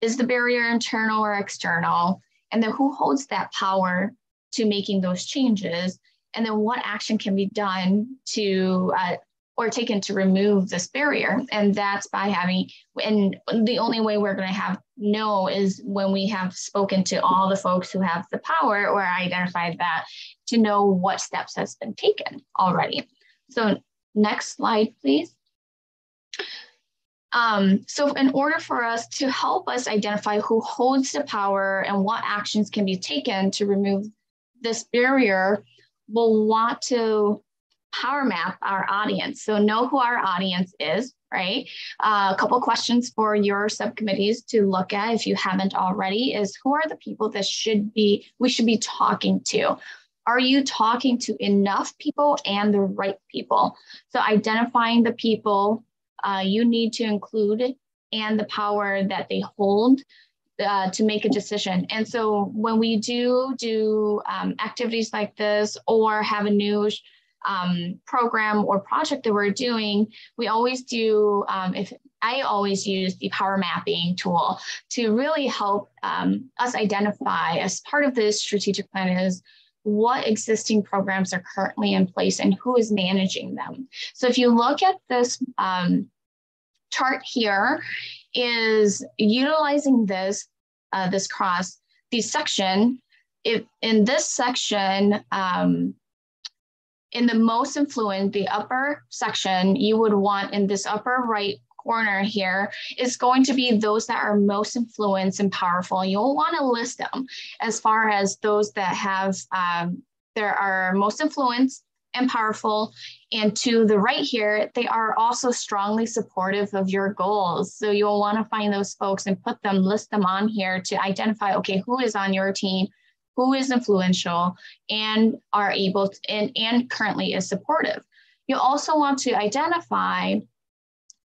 Is the barrier internal or external? And then who holds that power to making those changes? and then what action can be done to uh, or taken to remove this barrier and that's by having and the only way we're going to have know is when we have spoken to all the folks who have the power or identified that to know what steps has been taken already so next slide please um, so in order for us to help us identify who holds the power and what actions can be taken to remove this barrier we'll want to power map our audience. So know who our audience is, right? Uh, a couple questions for your subcommittees to look at if you haven't already is who are the people that should be, we should be talking to? Are you talking to enough people and the right people? So identifying the people uh, you need to include and the power that they hold uh, to make a decision. And so when we do do um, activities like this or have a new um, program or project that we're doing, we always do, um, if I always use the power mapping tool to really help um, us identify as part of this strategic plan is what existing programs are currently in place and who is managing them. So if you look at this um, chart here, is utilizing this uh, this cross, the section, if in this section, um, in the most influent, the upper section, you would want in this upper right corner here is going to be those that are most influenced and powerful. You'll want to list them as far as those that have, um, there are most influenced and powerful. And to the right here, they are also strongly supportive of your goals. So you'll want to find those folks and put them, list them on here to identify, okay, who is on your team who is influential and are able to, and, and currently is supportive. You also want to identify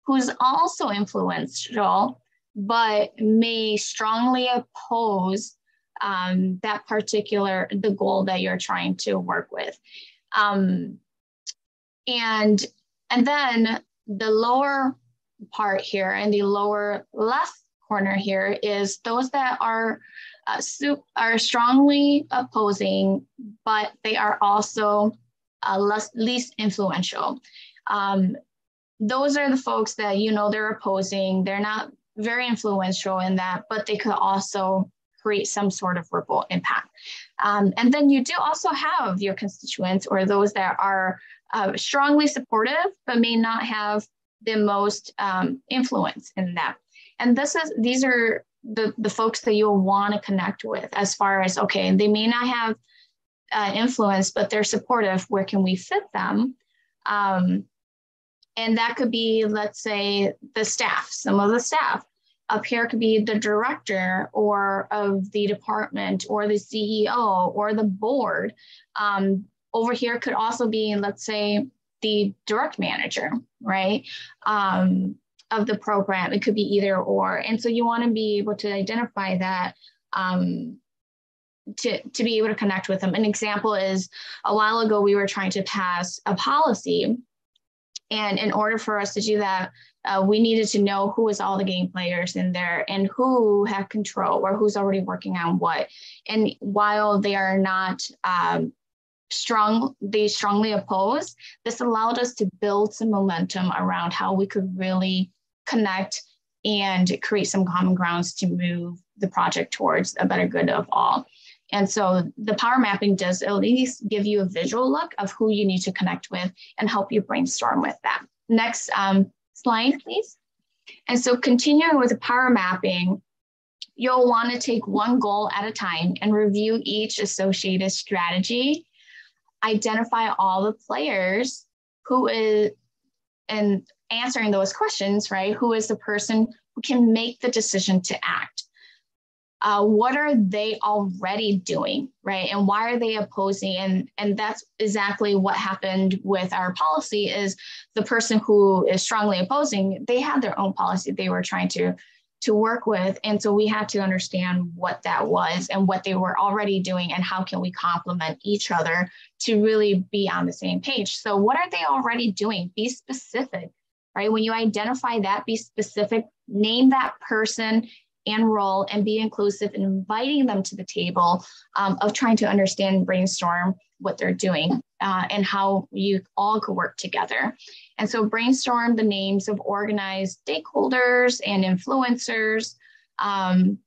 who's also influential, but may strongly oppose um, that particular, the goal that you're trying to work with. Um, and, and then the lower part here and the lower left corner here is those that are uh, are strongly opposing, but they are also uh, less, least influential. Um, those are the folks that you know they're opposing. They're not very influential in that, but they could also create some sort of ripple impact. Um, and then you do also have your constituents or those that are uh, strongly supportive, but may not have the most um, influence in that. And this is these are the, the folks that you'll want to connect with as far as okay, they may not have uh, influence, but they're supportive. Where can we fit them? Um, and that could be, let's say, the staff, some of the staff. Up here could be the director or of the department or the CEO or the board. Um, over here could also be, let's say, the direct manager, right? Um, of the program. It could be either or. And so you want to be able to identify that um, to, to be able to connect with them. An example is a while ago, we were trying to pass a policy. And in order for us to do that, uh, we needed to know who is all the game players in there and who had control or who's already working on what. And while they are not um, strong, they strongly oppose, this allowed us to build some momentum around how we could really connect and create some common grounds to move the project towards a better good of all. And so the power mapping does at least give you a visual look of who you need to connect with and help you brainstorm with that. Next um, slide, please. And so continuing with the power mapping, you'll want to take one goal at a time and review each associated strategy, identify all the players who is, and answering those questions, right? Who is the person who can make the decision to act? Uh, what are they already doing, right? And why are they opposing? And and that's exactly what happened with our policy. Is the person who is strongly opposing? They had their own policy they were trying to to work with. And so we had to understand what that was and what they were already doing and how can we complement each other to really be on the same page. So what are they already doing? Be specific right? When you identify that, be specific, name that person and role, and be inclusive in inviting them to the table um, of trying to understand and brainstorm what they're doing uh, and how you all could work together. And so brainstorm the names of organized stakeholders and influencers. Um,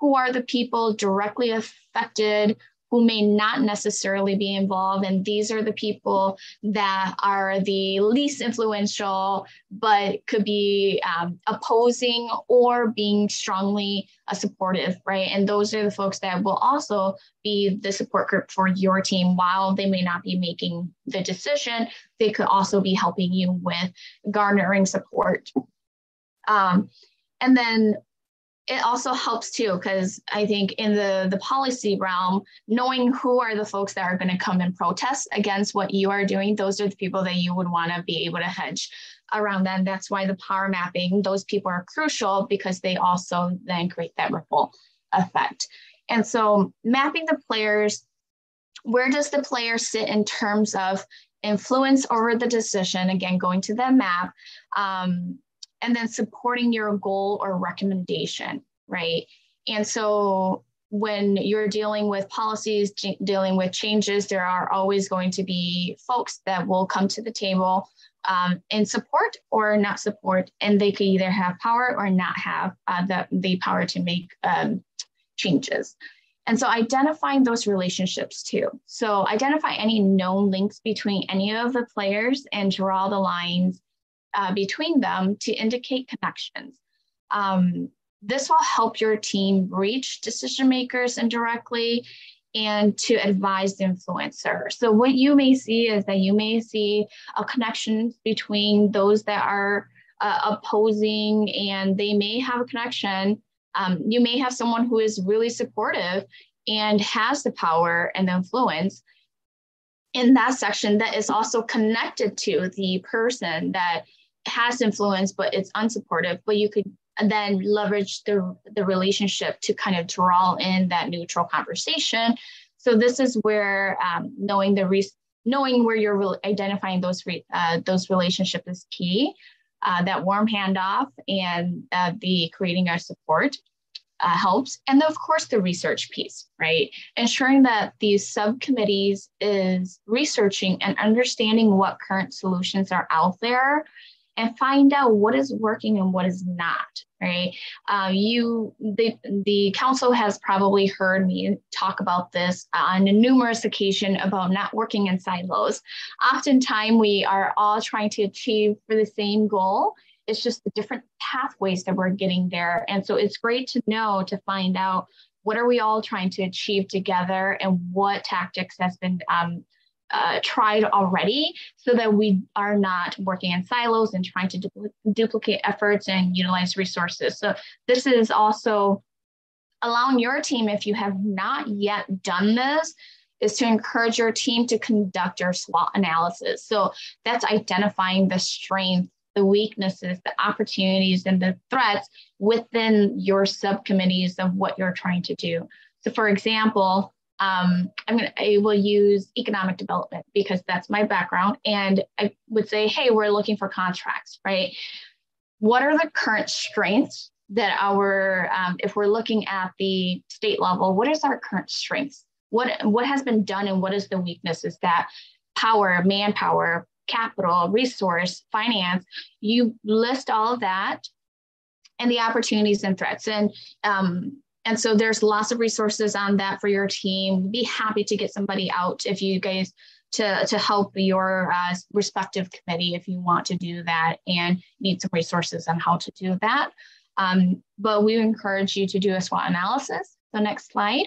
who are the people directly affected who may not necessarily be involved. And these are the people that are the least influential, but could be um, opposing or being strongly uh, supportive, right? And those are the folks that will also be the support group for your team. While they may not be making the decision, they could also be helping you with garnering support. Um, and then it also helps too because i think in the the policy realm knowing who are the folks that are going to come and protest against what you are doing those are the people that you would want to be able to hedge around them that's why the power mapping those people are crucial because they also then create that ripple effect. And so mapping the players where does the player sit in terms of influence over the decision? Again going to the map um, and then supporting your goal or recommendation, right? And so when you're dealing with policies, dealing with changes, there are always going to be folks that will come to the table um, in support or not support, and they could either have power or not have uh, the, the power to make um, changes. And so identifying those relationships too. So identify any known links between any of the players and draw the lines uh, between them to indicate connections. Um, this will help your team reach decision makers indirectly and to advise the influencer. So what you may see is that you may see a connection between those that are uh, opposing and they may have a connection. Um, you may have someone who is really supportive and has the power and the influence in that section that is also connected to the person that has influence but it's unsupportive but you could then leverage the, the relationship to kind of draw in that neutral conversation so this is where um, knowing the re- knowing where you're re- identifying those re- uh, those relationships is key uh, that warm handoff and uh, the creating our support uh, helps. And of course, the research piece, right? Ensuring that these subcommittees is researching and understanding what current solutions are out there and find out what is working and what is not right? Uh, you the, the council has probably heard me talk about this on a numerous occasion about not working in silos. Oftentimes we are all trying to achieve for the same goal. It's just the different pathways that we're getting there. And so it's great to know to find out what are we all trying to achieve together and what tactics has been um, uh, tried already so that we are not working in silos and trying to du- duplicate efforts and utilize resources. So this is also allowing your team, if you have not yet done this, is to encourage your team to conduct your SWOT analysis. So that's identifying the strengths, the weaknesses, the opportunities, and the threats within your subcommittees of what you're trying to do. So, for example, um, I'm gonna I will use economic development because that's my background, and I would say, hey, we're looking for contracts, right? What are the current strengths that our um, if we're looking at the state level, what is our current strengths? What what has been done and what is the weaknesses that power, manpower, capital, resource, finance, you list all of that and the opportunities and threats. And um, and so there's lots of resources on that for your team. Be happy to get somebody out if you guys to, to help your uh, respective committee if you want to do that and need some resources on how to do that. Um, but we encourage you to do a SWOT analysis. The next slide.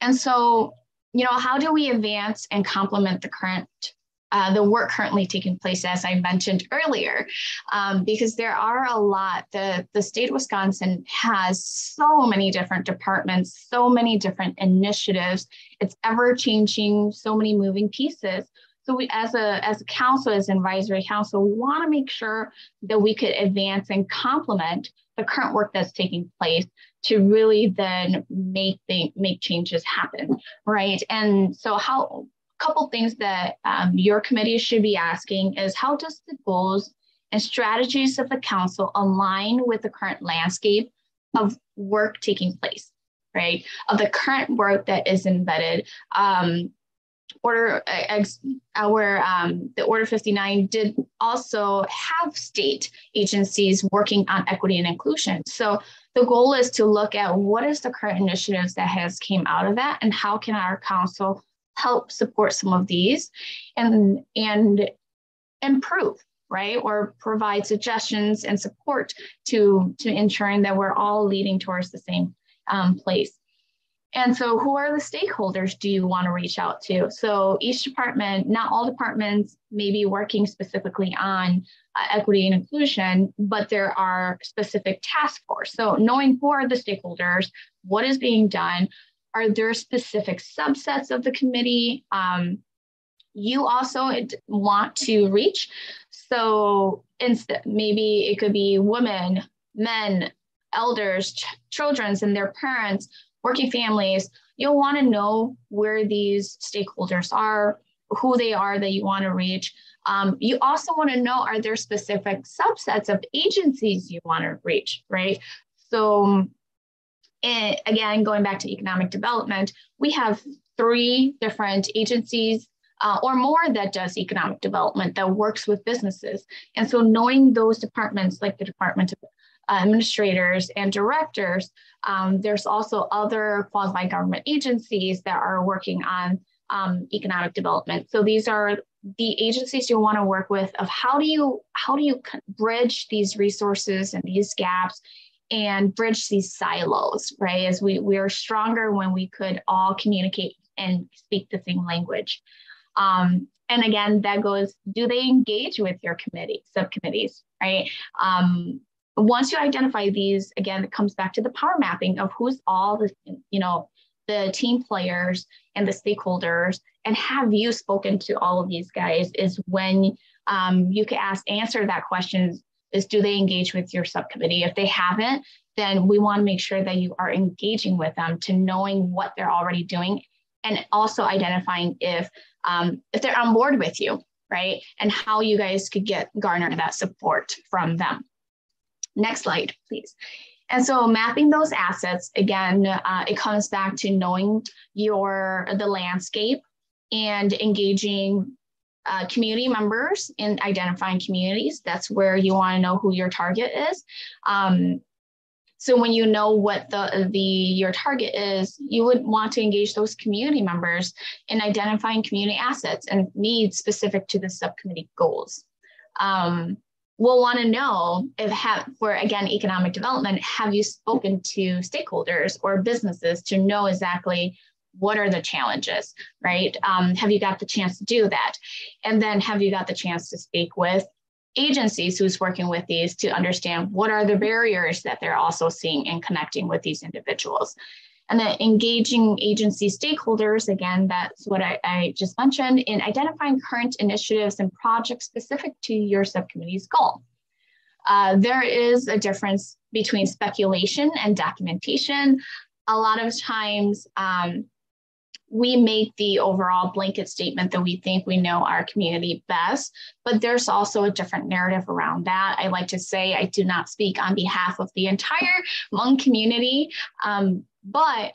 And so, you know, how do we advance and complement the current uh, the work currently taking place, as I mentioned earlier, um, because there are a lot. The, the state of Wisconsin has so many different departments, so many different initiatives. It's ever changing, so many moving pieces. So we, as a as a council, as advisory council, we want to make sure that we could advance and complement the current work that's taking place to really then make the, make changes happen, right? And so how couple things that um, your committee should be asking is how does the goals and strategies of the council align with the current landscape of work taking place, right? Of the current work that is embedded. Um, order our um, the order 59 did also have state agencies working on equity and inclusion so the goal is to look at what is the current initiatives that has came out of that and how can our council help support some of these and and improve right? Or provide suggestions and support to to ensuring that we're all leading towards the same um, place. And so who are the stakeholders do you want to reach out to? So each department not all departments may be working specifically on uh, equity and inclusion but there are specific task force. So knowing who are the stakeholders what is being done are there specific subsets of the committee um, you also want to reach? So instead, maybe it could be women, men, elders, ch- children's and their parents, working families. You'll want to know where these stakeholders are, who they are that you want to reach. Um, you also want to know are there specific subsets of agencies you want to reach, right? So and again, going back to economic development, we have three different agencies uh, or more that does economic development that works with businesses. And so knowing those departments like the Department of Administrators and directors, um, there's also other quasi-government agencies that are working on um, economic development. So these are the agencies you want to work with of how do you how do you bridge these resources and these gaps and bridge these silos, right? As we, we are stronger when we could all communicate and speak the same language. Um, and again, that goes, do they engage with your committee, subcommittees, right? Um, once you identify these, again, it comes back to the power mapping of who's all the, you know, the team players and the stakeholders and have you spoken to all of these guys is when um, you can ask answer that question is do they engage with your subcommittee? If they haven't then we want to make sure that you are engaging with them to knowing what they're already doing and also identifying if um, if they're on board with you right? And how you guys could get garner that support from them. Next slide please. And so mapping those assets, again, uh, it comes back to knowing your the landscape and engaging uh, community members in identifying communities. That's where you want to know who your target is. Um, so when you know what the, the your target is, you would want to engage those community members in identifying community assets and needs specific to the subcommittee goals. Um, we'll want to know if have for again economic development have you spoken to stakeholders or businesses to know exactly what are the challenges right um, have you got the chance to do that and then have you got the chance to speak with agencies who's working with these to understand what are the barriers that they're also seeing in connecting with these individuals and then engaging agency stakeholders, again, that's what I, I, just mentioned, in identifying current initiatives and projects specific to your subcommittee's goal. Uh, there is a difference between speculation and documentation. A lot of times um, we make the overall blanket statement that we think we know our community best, but there's also a different narrative around that. I like to say I do not speak on behalf of the entire Hmong community. Um, but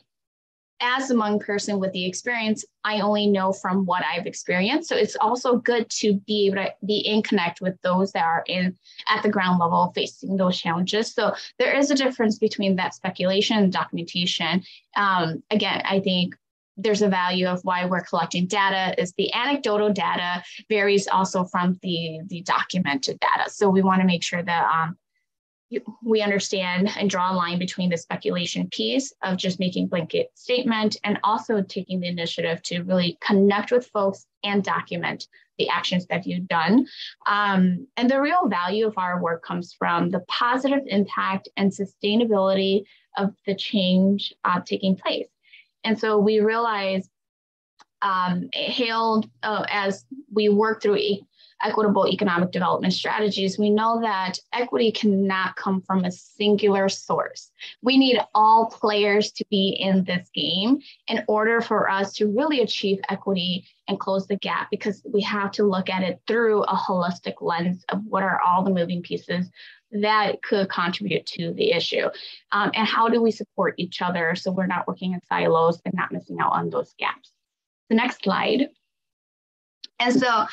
as a Hmong person with the experience, I only know from what I've experienced. So it's also good to be able to be in connect with those that are in at the ground level facing those challenges. So there is a difference between that speculation and documentation. Um, again, I think there's a value of why we're collecting data is the anecdotal data varies also from the the documented data. So we want to make sure that um, we understand and draw a line between the speculation piece of just making blanket statement and also taking the initiative to really connect with folks and document the actions that you've done. Um, and the real value of our work comes from the positive impact and sustainability of the change uh, taking place. And so we realize um, hailed uh, as we work through equitable economic development strategies, we know that equity cannot come from a singular source. We need all players to be in this game in order for us to really achieve equity and close the gap because we have to look at it through a holistic lens of what are all the moving pieces that could contribute to the issue. Um, and how do we support each other so we're not working in silos and not missing out on those gaps. The next slide. And so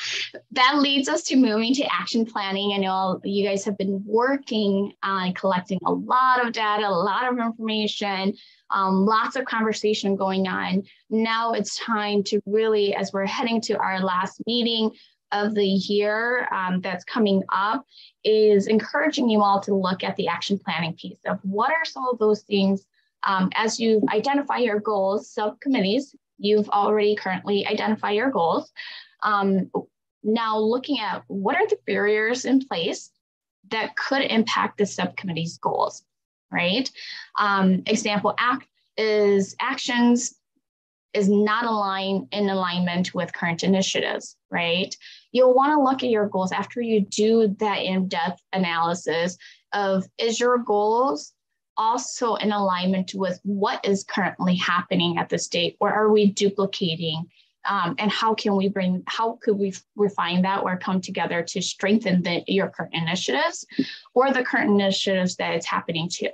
that leads us to moving to action planning. I know you guys have been working on collecting a lot of data, a lot of information, um, lots of conversation going on. Now it's time to really, as we're heading to our last meeting of the year um, that's coming up, is encouraging you all to look at the action planning piece of what are some of those things um, as you identify your goals, subcommittees, you've already currently identified your goals. Um, now looking at what are the barriers in place that could impact the subcommittee's goals, right? Um, example act is actions is not aligned in alignment with current initiatives, right? You'll want to look at your goals after you do that in-depth analysis of is your goals also in alignment with what is currently happening at the state? Or are we duplicating? Um, and how can we bring how could we refine that or come together to strengthen the, your current initiatives or the current initiatives that it's happening to?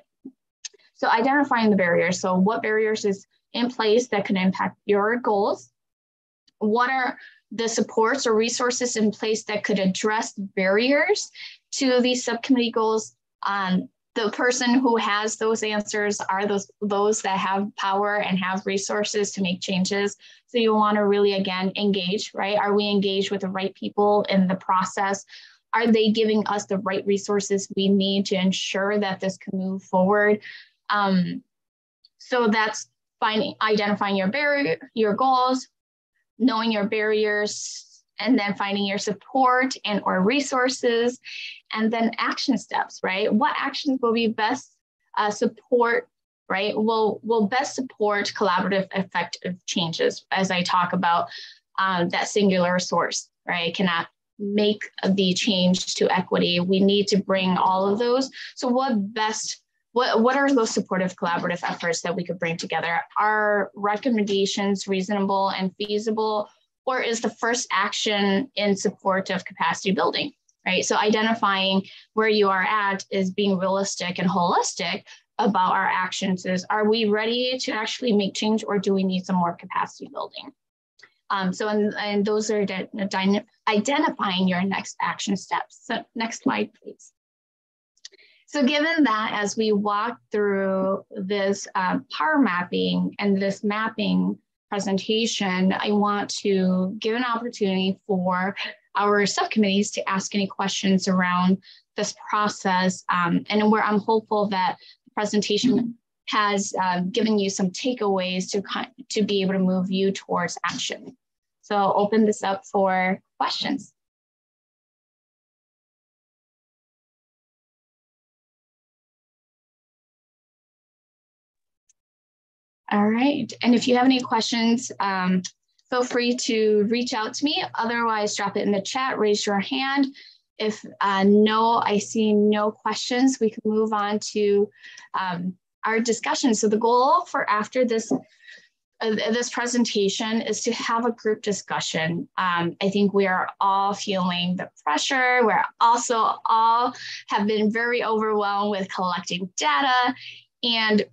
So identifying the barriers. So what barriers is in place that can impact your goals? What are the supports or resources in place that could address barriers to these subcommittee goals. Um, the person who has those answers are those those that have power and have resources to make changes. So you want to really again engage right? Are we engaged with the right people in the process? Are they giving us the right resources we need to ensure that this can move forward? Um, so that's finding identifying your barrier your goals knowing your barriers and then finding your support and or resources, and then action steps, right? What actions will be best uh, support, right? Will will best support collaborative effective changes as I talk about um, that singular source, right? Cannot make the change to equity. We need to bring all of those. So what best what, what are those supportive collaborative efforts that we could bring together? Are recommendations reasonable and feasible? Or is the first action in support of capacity building? Right. So identifying where you are at is being realistic and holistic about our actions is are we ready to actually make change or do we need some more capacity building? Um, so, and, and those are identifying your next action steps. So next slide, please. So given that as we walk through this uh, power mapping and this mapping presentation, I want to give an opportunity for our subcommittees to ask any questions around this process. Um, and where I'm hopeful that the presentation has uh, given you some takeaways to, to be able to move you towards action. So I'll open this up for questions. All right. And if you have any questions, um, feel free to reach out to me. Otherwise, drop it in the chat, raise your hand. If uh, no, I see no questions, we can move on to um, our discussion. So the goal for after this uh, this presentation is to have a group discussion. Um, I think we are all feeling the pressure. We're also all have been very overwhelmed with collecting data and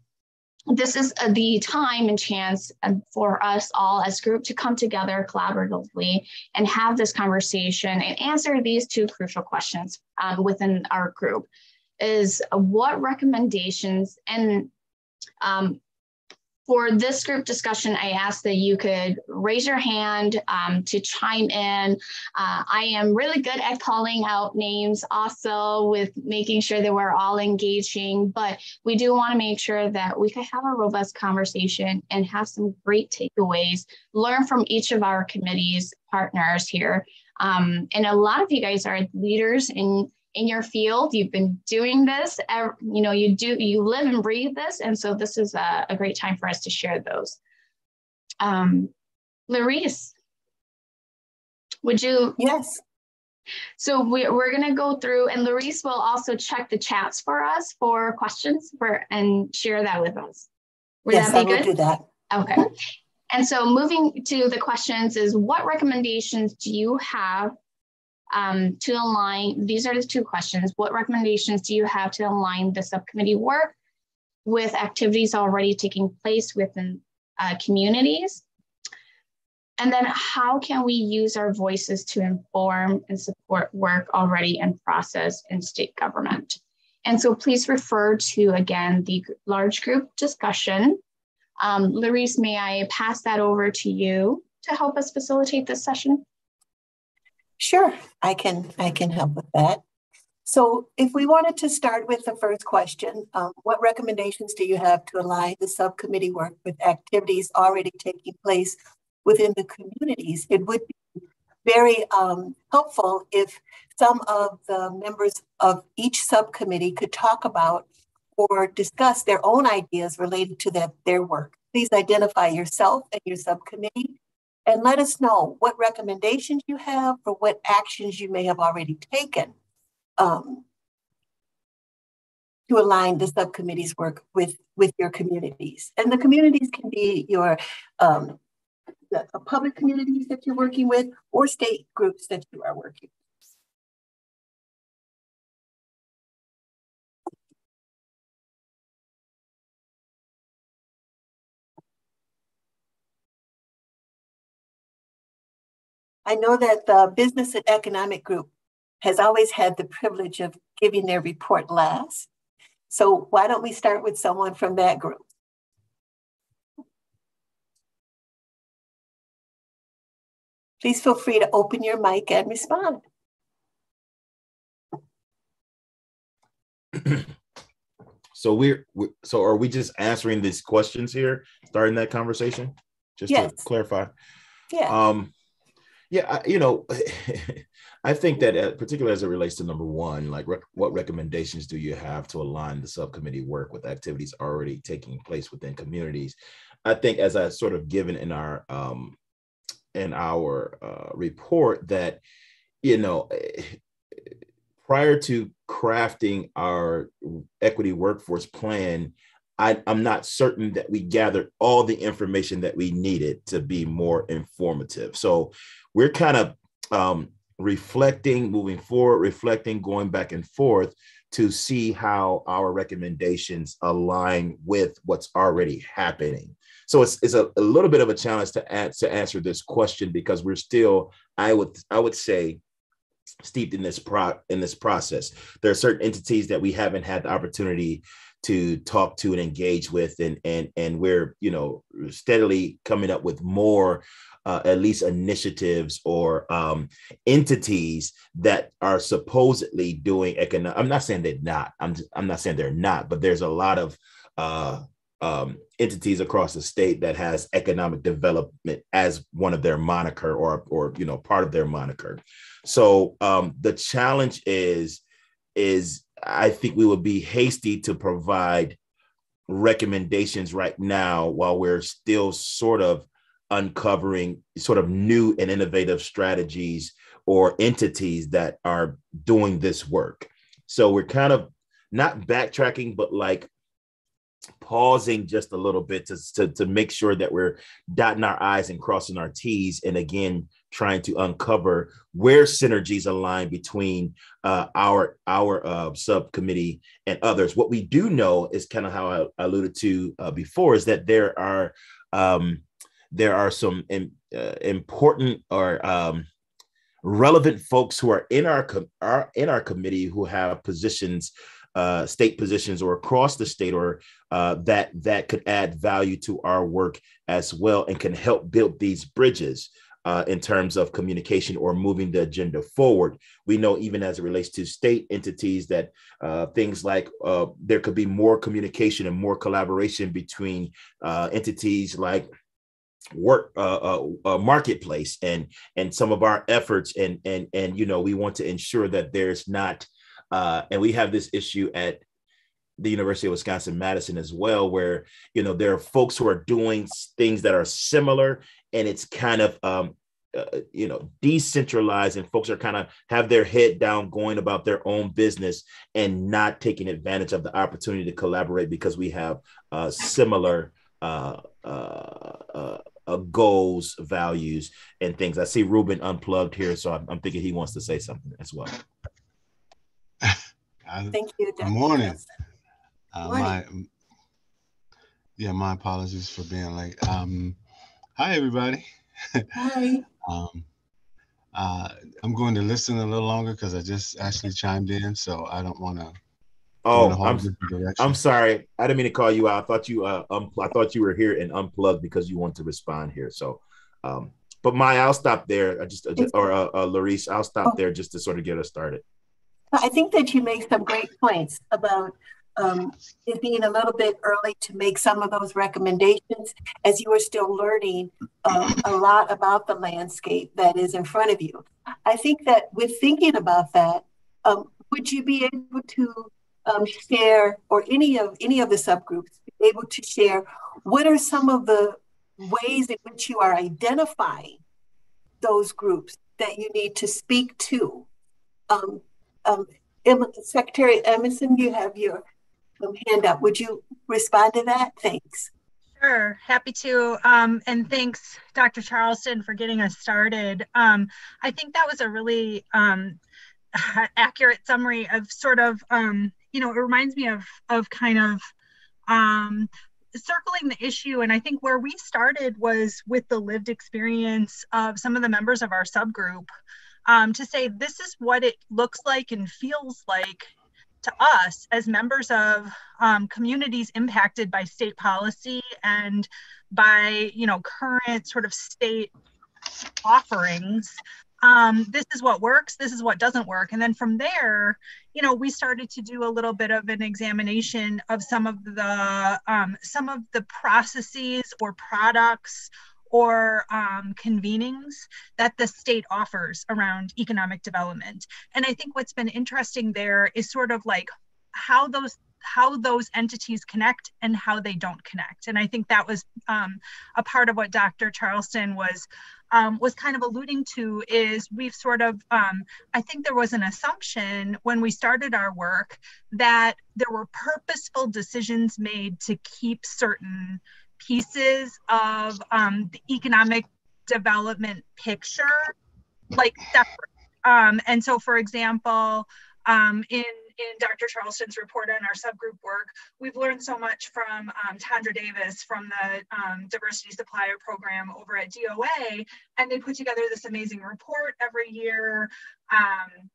this is uh, the time and chance uh, for us all as group to come together collaboratively and have this conversation and answer these two crucial questions um, within our group is what recommendations and um, for this group discussion, I ask that you could raise your hand um, to chime in. Uh, I am really good at calling out names also with making sure that we're all engaging, but we do want to make sure that we can have a robust conversation and have some great takeaways, learn from each of our committees partners here. Um, and a lot of you guys are leaders in in your field. You've been doing this, you know, you do, you live and breathe this. And so this is a, a great time for us to share those. Um, Larice, would you? Yes. So we, we're going to go through and Larice will also check the chats for us for questions for and share that with us. Would yes, that be I will good? do that. Okay. And so moving to the questions is what recommendations do you have um, to align, these are the two questions. What recommendations do you have to align the subcommittee work with activities already taking place within uh, communities? And then how can we use our voices to inform and support work already in process in state government? And so please refer to, again, the large group discussion. Um, Larice, may I pass that over to you to help us facilitate this session? Sure, I can I can help with that. So if we wanted to start with the first question, um, what recommendations do you have to align the subcommittee work with activities already taking place within the communities? It would be very um, helpful if some of the members of each subcommittee could talk about or discuss their own ideas related to that, their work. Please identify yourself and your subcommittee and let us know what recommendations you have or what actions you may have already taken um, to align the subcommittee's work with, with your communities. And the communities can be your um, the public communities that you're working with or state groups that you are working with. I know that the Business and Economic Group has always had the privilege of giving their report last. So why don't we start with someone from that group? Please feel free to open your mic and respond. <clears throat> so we're, so are we just answering these questions here, starting that conversation? Just yes. to clarify. Yeah. Um, Yeah, you know, <laughs> I think that uh, particularly as it relates to number one, like what recommendations do you have to align the subcommittee work with activities already taking place within communities? I think as I sort of given in our um, in our uh, report that you know prior to crafting our equity workforce plan, I, am not certain that we gathered all the information that we needed to be more informative. So we're kind of um, reflecting, moving forward, reflecting, going back and forth to see how our recommendations align with what's already happening. So it's, it's a, a little bit of a challenge to add, to answer this question because we're still, I would I would say, steeped in this pro in this process. There are certain entities that we haven't had the opportunity to talk to and engage with, and and and we're you know steadily coming up with more uh, at least initiatives or um, entities that are supposedly doing economic. I'm not saying they're not. I'm just, I'm not saying they're not, but there's a lot of uh, um, entities across the state that has economic development as one of their moniker or or you know part of their moniker. So um, the challenge is is I think we would be hasty to provide recommendations right now while we're still sort of uncovering sort of new and innovative strategies or entities that are doing this work. So we're kind of not backtracking, but like pausing just a little bit to, to, to make sure that we're dotting our I's and crossing our T's. And again, trying to uncover where synergies align between uh, our our uh, subcommittee and others. What we do know is kind of how I alluded to uh, before is that there are um, there are some in, uh, important or um, relevant folks who are in our, com- in our committee who have positions uh, state positions or across the state or uh, that that could add value to our work as well and can help build these bridges uh, in terms of communication or moving the agenda forward. We know even as it relates to state entities that uh, things like uh, there could be more communication and more collaboration between uh, entities like work uh, uh, uh, marketplace and and some of our efforts and and and you know we want to ensure that there's not uh, and we have this issue at the University of Wisconsin Madison as well, where you know there are folks who are doing things that are similar, and it's kind of um, uh, you know decentralized, and folks are kind of have their head down, going about their own business, and not taking advantage of the opportunity to collaborate because we have uh, similar. Uh, uh, uh, uh, goals, values, and things. I see Ruben unplugged here, so I'm, I'm thinking he wants to say something as well. <laughs> Thank you. Good morning. Uh, my yeah, my apologies for being late. Um, hi everybody. Hi. um, uh, I'm going to listen a little longer because I just actually chimed in, so I don't want to. Oh, I'm, I'm sorry. I didn't mean to call you out. I thought you uh, um, I thought you were here and unplugged because you want to respond here. So, um, but Mai, I'll stop there. I just, just or uh, uh, Larice, I'll stop oh. there just to sort of get us started. I think that you make some great points about um, it being a little bit early to make some of those recommendations as you are still learning um, a lot about the landscape that is in front of you. I think that with thinking about that, um, would you be able to um, share, or any of any of the subgroups, be able to share what are some of the ways in which you are identifying those groups that you need to speak to? Um, um, Secretary Emerson, you have your hand up. Would you respond to that? Thanks. Sure, happy to. Um, and thanks, Dr. Charleston, for getting us started. Um, I think that was a really um, <laughs> accurate summary of sort of, um, you know, it reminds me of of kind of um, circling the issue. And I think where we started was with the lived experience of some of the members of our subgroup um, to say this is what it looks like and feels like to us as members of um, communities impacted by state policy and by you know current sort of state offerings. Um, this is what works this is what doesn't work. And then from there you know we started to do a little bit of an examination of some of the um, some of the processes or products or um, convenings that the state offers around economic development. And I think what's been interesting there is sort of like how those how those entities connect and how they don't connect. And I think that was um, a part of what Dr. Charleston was um, was kind of alluding to is we've sort of um, I think there was an assumption when we started our work that there were purposeful decisions made to keep certain pieces of um, the economic development picture like separate. Um, and so, for example, um, in in Dr. Charleston's report on our subgroup work, we've learned so much from um, Tandra Davis from the um, Diversity Supplier Program over at DOA, and they put together this amazing report every year um,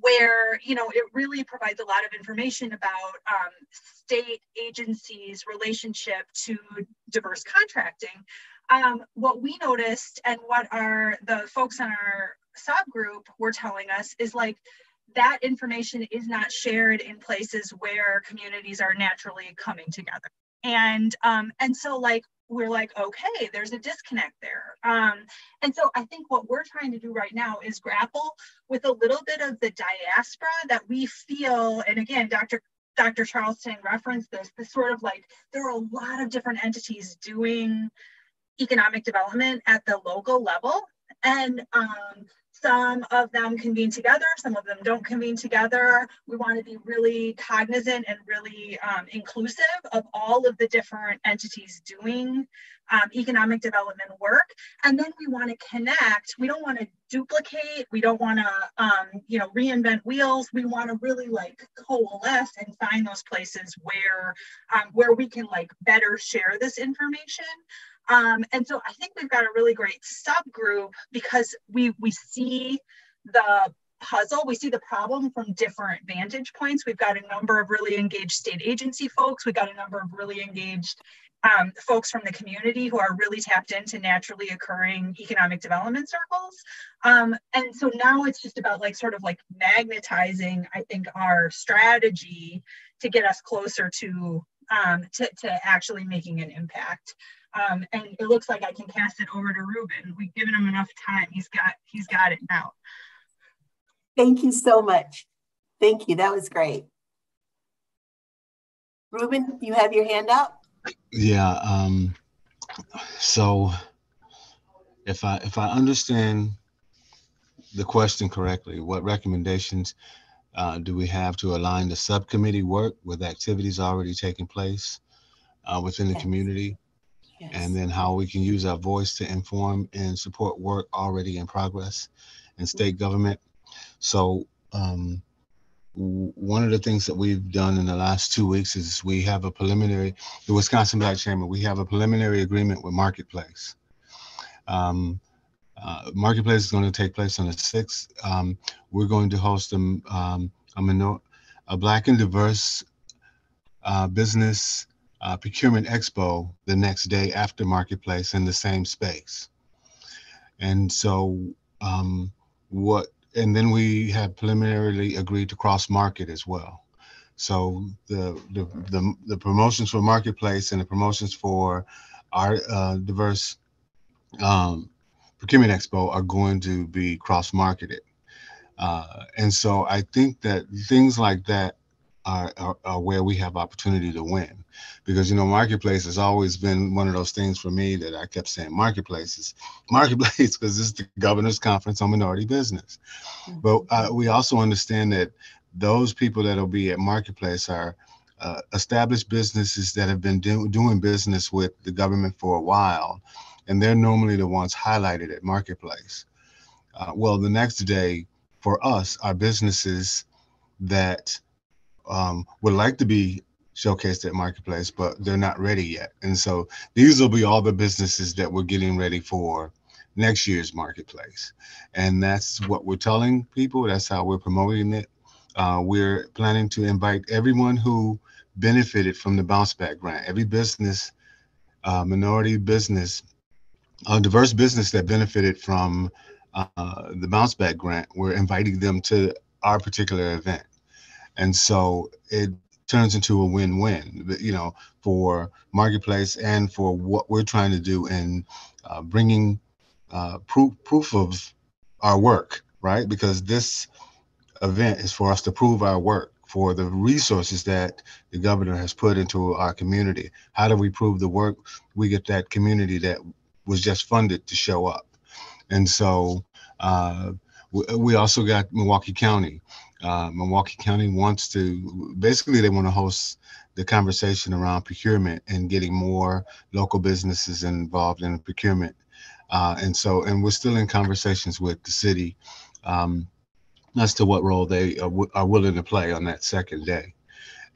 where you know it really provides a lot of information about um, state agencies relationship to diverse contracting. Um, what we noticed and what our the folks in our subgroup were telling us is like that information is not shared in places where communities are naturally coming together. And um, and so like we're like okay there's a disconnect there. Um, and so i think what we're trying to do right now is grapple with a little bit of the diaspora that we feel and again dr dr charleston referenced this this sort of like there are a lot of different entities doing economic development at the local level. And um, some of them convene together, some of them don't convene together. We want to be really cognizant and really um, inclusive of all of the different entities doing um, economic development work. And then we want to connect. We don't want to duplicate. We don't want to, um, you know, reinvent wheels. We want to really like coalesce and find those places where, um, where we can like better share this information. Um, and so I think we've got a really great subgroup because we we see the puzzle, we see the problem from different vantage points. We've got a number of really engaged state agency folks. We've got a number of really engaged um, folks from the community who are really tapped into naturally occurring economic development circles. Um, and so now it's just about like sort of like magnetizing, I think, our strategy to get us closer to um, to, to actually making an impact. Um, and it looks like I can cast it over to Ruben. We've given him enough time. He's got he's got it now. Thank you so much. Thank you. That was great. Ruben, you have your hand up. Yeah. Um, so if I if I understand the question correctly, what recommendations uh, do we have to align the subcommittee work with activities already taking place uh, within the community yes. and then how we can use our voice to inform and support work already in progress in state government. So um, one of the things that we've done in the last two weeks is we have a preliminary, the Wisconsin Black Chamber, we have a preliminary agreement with Marketplace. Um, uh, Marketplace is going to take place on the 6th. Um, we're going to host a, um, a, minor, a Black and diverse uh, business uh, procurement expo the next day after marketplace in the same space. And so um, what and then we have preliminarily agreed to cross market as well. So the, the the the, promotions for marketplace and the promotions for our uh, diverse um, procurement expo are going to be cross marketed uh, and so i think that things like that are, are, are, where we have opportunity to win. Because you know marketplace has always been one of those things for me that i kept saying marketplaces <laughs> marketplace because this is the governor's conference on minority business. Mm-hmm. but uh, we also understand that those people that will be at marketplace are uh, established businesses that have been do- doing business with the government for a while and they're normally the ones highlighted at marketplace. Uh, well the next day for us are businesses that um, would like to be showcased at marketplace but they're not ready yet. And so these will be all the businesses that we're getting ready for next year's marketplace. And that's what we're telling people. That's how we're promoting it. Uh, we're planning to invite everyone who benefited from the bounce back grant. Every business uh, minority business a diverse business that benefited from uh, the bounce back grant we're inviting them to our particular event and so it turns into a win-win, you know, for marketplace and for what we're trying to do in uh, bringing uh, proof proof of our work, right? Because this event is for us to prove our work for the resources that the governor has put into our community. How do we prove the work? We get that community that was just funded to show up. And so uh, we also got Milwaukee County. Uh, Milwaukee County wants to, basically they want to host the conversation around procurement and getting more local businesses involved in procurement. Uh, and so, and we're still in conversations with the city um, as to what role they are, are, willing to play on that second day.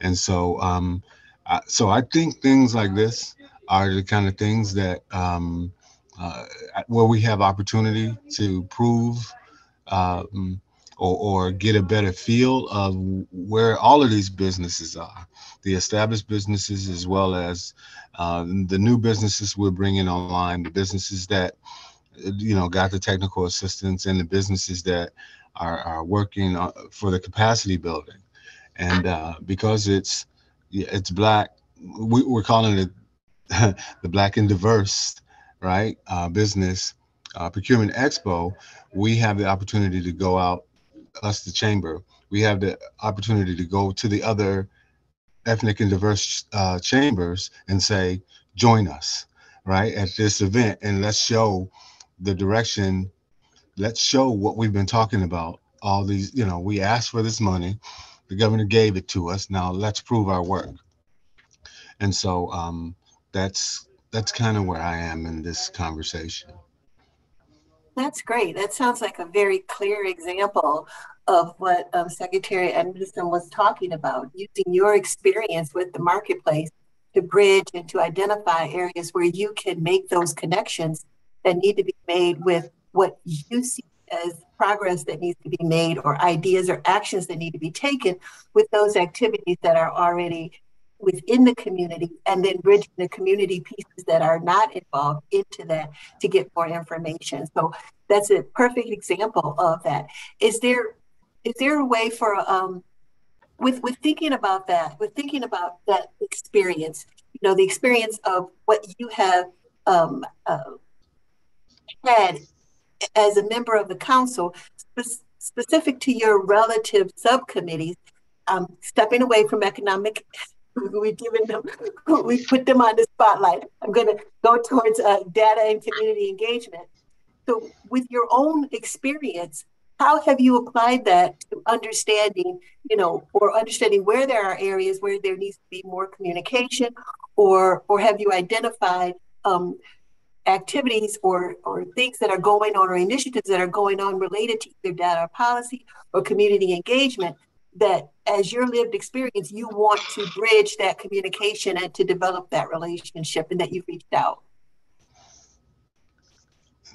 And so, um, I, so I think things like this are the kind of things that um, uh, where we have opportunity to prove um, or, or get a better feel of where all of these businesses are the established businesses as well as uh, the new businesses we're bringing online the businesses that you know got the technical assistance and the businesses that are, are working uh, for the capacity building. And uh, because it's it's black we, are calling it <laughs> the black and diverse right uh, business uh, procurement expo we have the opportunity to go out us the chamber we have the opportunity to go to the other ethnic and diverse uh, chambers and say join us right at this event and let's show the direction. Let's show what we've been talking about. All these you know we asked for this money. The governor gave it to us. Now let's prove our work. And so um, that's that's kind of where i am in this conversation that's great. That sounds like a very clear example of what um, Secretary Anderson was talking about, using your experience with the marketplace to bridge and to identify areas where you can make those connections that need to be made with what you see as progress that needs to be made or ideas or actions that need to be taken with those activities that are already within the community and then bridging the community pieces that are not involved into that to get more information. So that's a perfect example of that. Is there is there a way for um with with thinking about that, with thinking about that experience, you know, the experience of what you have um, uh, had as a member of the council, spe- specific to your relative subcommittees, um, stepping away from economic we've given them, <laughs> we put them on the spotlight. I'm going to go towards uh, data and community engagement. So, with your own experience, how have you applied that to understanding, you know, or understanding where there are areas where there needs to be more communication, or or have you identified um, activities or or things that are going on or initiatives that are going on related to either data or policy or community engagement that as your lived experience, you want to bridge that communication and to develop that relationship and that you've reached out?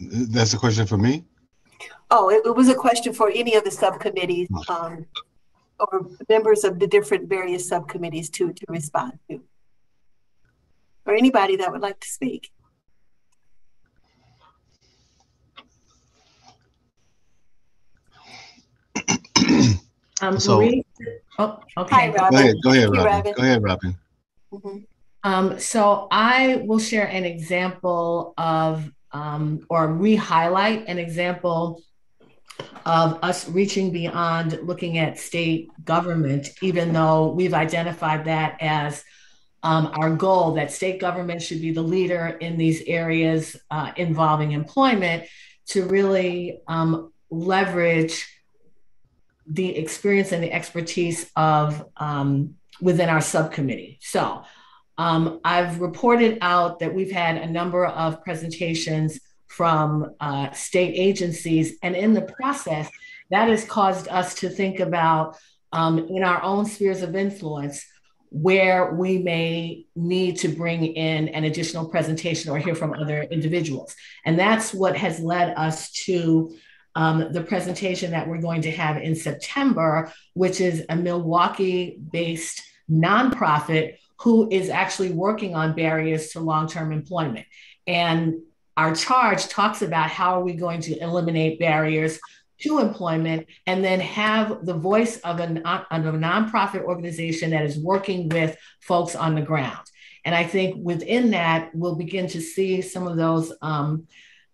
That's a question for me? Oh, it, it was a question for any of the subcommittees um, or members of the different various subcommittees to, to respond to. Or anybody that would like to speak. Um, so, Marie, oh, okay. Hi, Robin. Go ahead, go ahead, Robin. Robin. Go ahead, Robin. Mm-hmm. Um, so I will share an example of, um, or re-highlight an example of us reaching beyond looking at state government, even though we've identified that as um, our goal that state government should be the leader in these areas uh, involving employment to really um, leverage the experience and the expertise of um, within our subcommittee. So um, I've reported out that we've had a number of presentations from uh, state agencies, and in the process, that has caused us to think about um, in our own spheres of influence where we may need to bring in an additional presentation or hear from other individuals. And that's what has led us to um, the presentation that we're going to have in September, which is a Milwaukee based nonprofit who is actually working on barriers to long term employment. And our charge talks about how are we going to eliminate barriers to employment and then have the voice of a, of a nonprofit organization that is working with folks on the ground. And I think within that, we'll begin to see some of those um,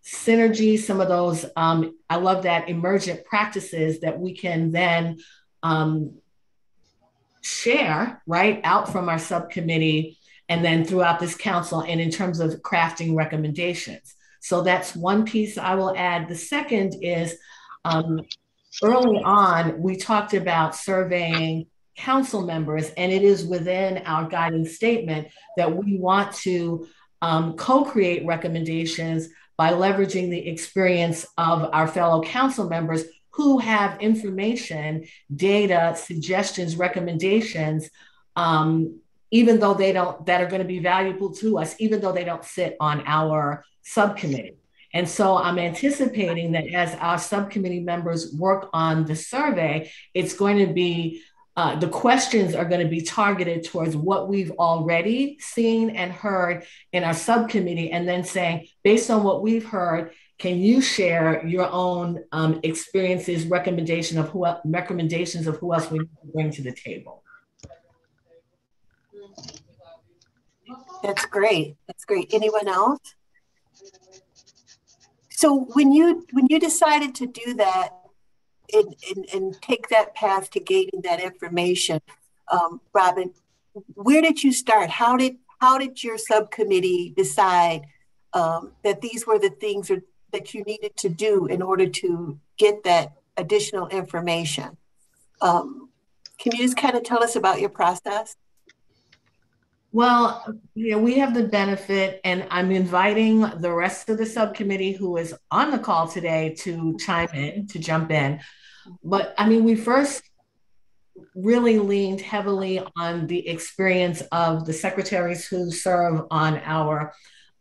synergies, some of those, um, I love that emergent practices that we can then um, share right out from our subcommittee and then throughout this council and in terms of crafting recommendations. So that's one piece I will add. The second is um, early on, we talked about surveying council members, and it is within our guiding statement that we want to um, co create recommendations by leveraging the experience of our fellow council members who have information, data, suggestions, recommendations, um, even though they don't, that are going to be valuable to us, even though they don't sit on our subcommittee. And so I'm anticipating that as our subcommittee members work on the survey, it's going to be uh, the questions are going to be targeted towards what we've already seen and heard in our subcommittee, and then saying, based on what we've heard, can you share your own um, experiences, recommendation of who recommendations of who else we need to bring to the table? That's great. That's great. Anyone else? So when you when you decided to do that and, and, and take that path to gaining that information, um, Robin, where did you start? How did how did your subcommittee decide um, that these were the things or, that you needed to do in order to get that additional information? Um, can you just kind of tell us about your process? Well, you know, we have the benefit, and I'm inviting the rest of the subcommittee who is on the call today to chime in, to jump in. But I mean, we first really leaned heavily on the experience of the secretaries who serve on our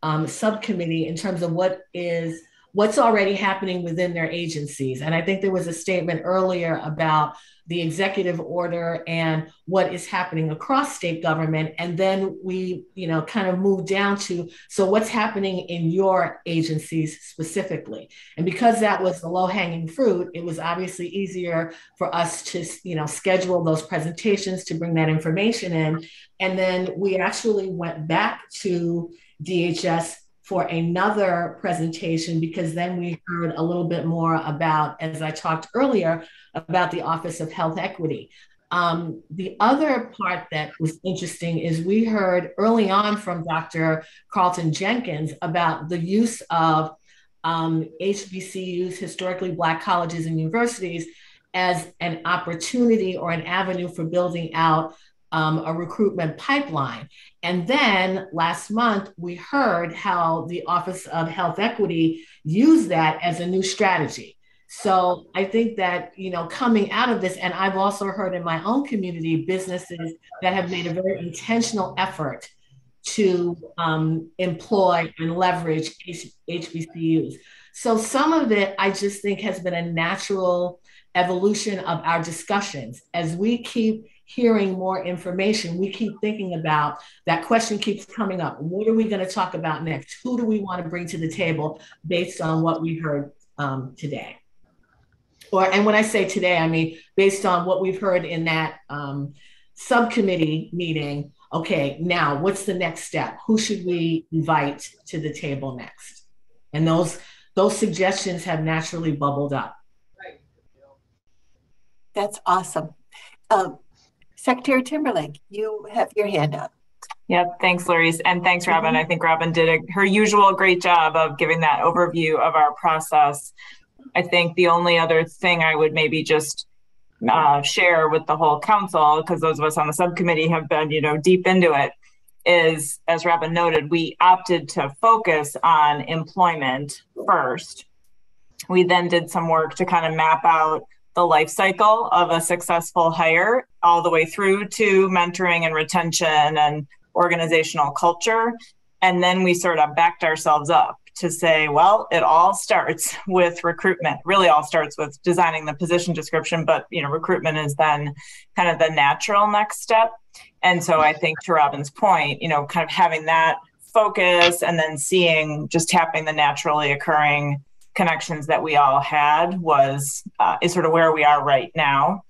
um, subcommittee in terms of what is what's already happening within their agencies. And I think there was a statement earlier about the executive order and what is happening across state government. And then we you know kind of move down to so what's happening in your agencies specifically? And because that was the low hanging fruit it was obviously easier for us to you know schedule those presentations to bring that information in. And then we actually went back to DHS for another presentation because then we heard a little bit more about, as I talked earlier, about the Office of Health Equity. Um, the other part that was interesting is we heard early on from Dr. Carlton Jenkins about the use of um, HBCUs, historically Black colleges and universities, as an opportunity or an avenue for building out um, a recruitment pipeline. And then last month, we heard how the Office of Health Equity used that as a new strategy. So I think that, you know, coming out of this, and I've also heard in my own community businesses that have made a very intentional effort to um, employ and leverage H- HBCUs. So some of it, I just think, has been a natural evolution of our discussions as we keep hearing more information, we keep thinking about that question keeps coming up. What are we going to talk about next? Who do we want to bring to the table based on what we heard um, today? Or, and when I say today, I mean based on what we've heard in that um, subcommittee meeting. Okay, now what's the next step? Who should we invite to the table next? And those those suggestions have naturally bubbled up. That's awesome. Um, Secretary Timberlake, you have your hand up. Yep, thanks, Larice, and thanks, Robin. Mm-hmm. I think Robin did a, her usual great job of giving that overview of our process. I think the only other thing I would maybe just uh, share with the whole council, because those of us on the subcommittee have been, you know, deep into it, is as Robin noted, we opted to focus on employment first. We then did some work to kind of map out the life cycle of a successful hire all the way through to mentoring and retention and organizational culture. And then we sort of backed ourselves up to say, well, it all starts <laughs> with recruitment. Really all starts with designing the position description, but you know, recruitment is then kind of the natural next step. And so I think to Robin's point, you know, kind of having that focus and then seeing just tapping the naturally occurring connections that we all had was uh, is sort of where we are right now.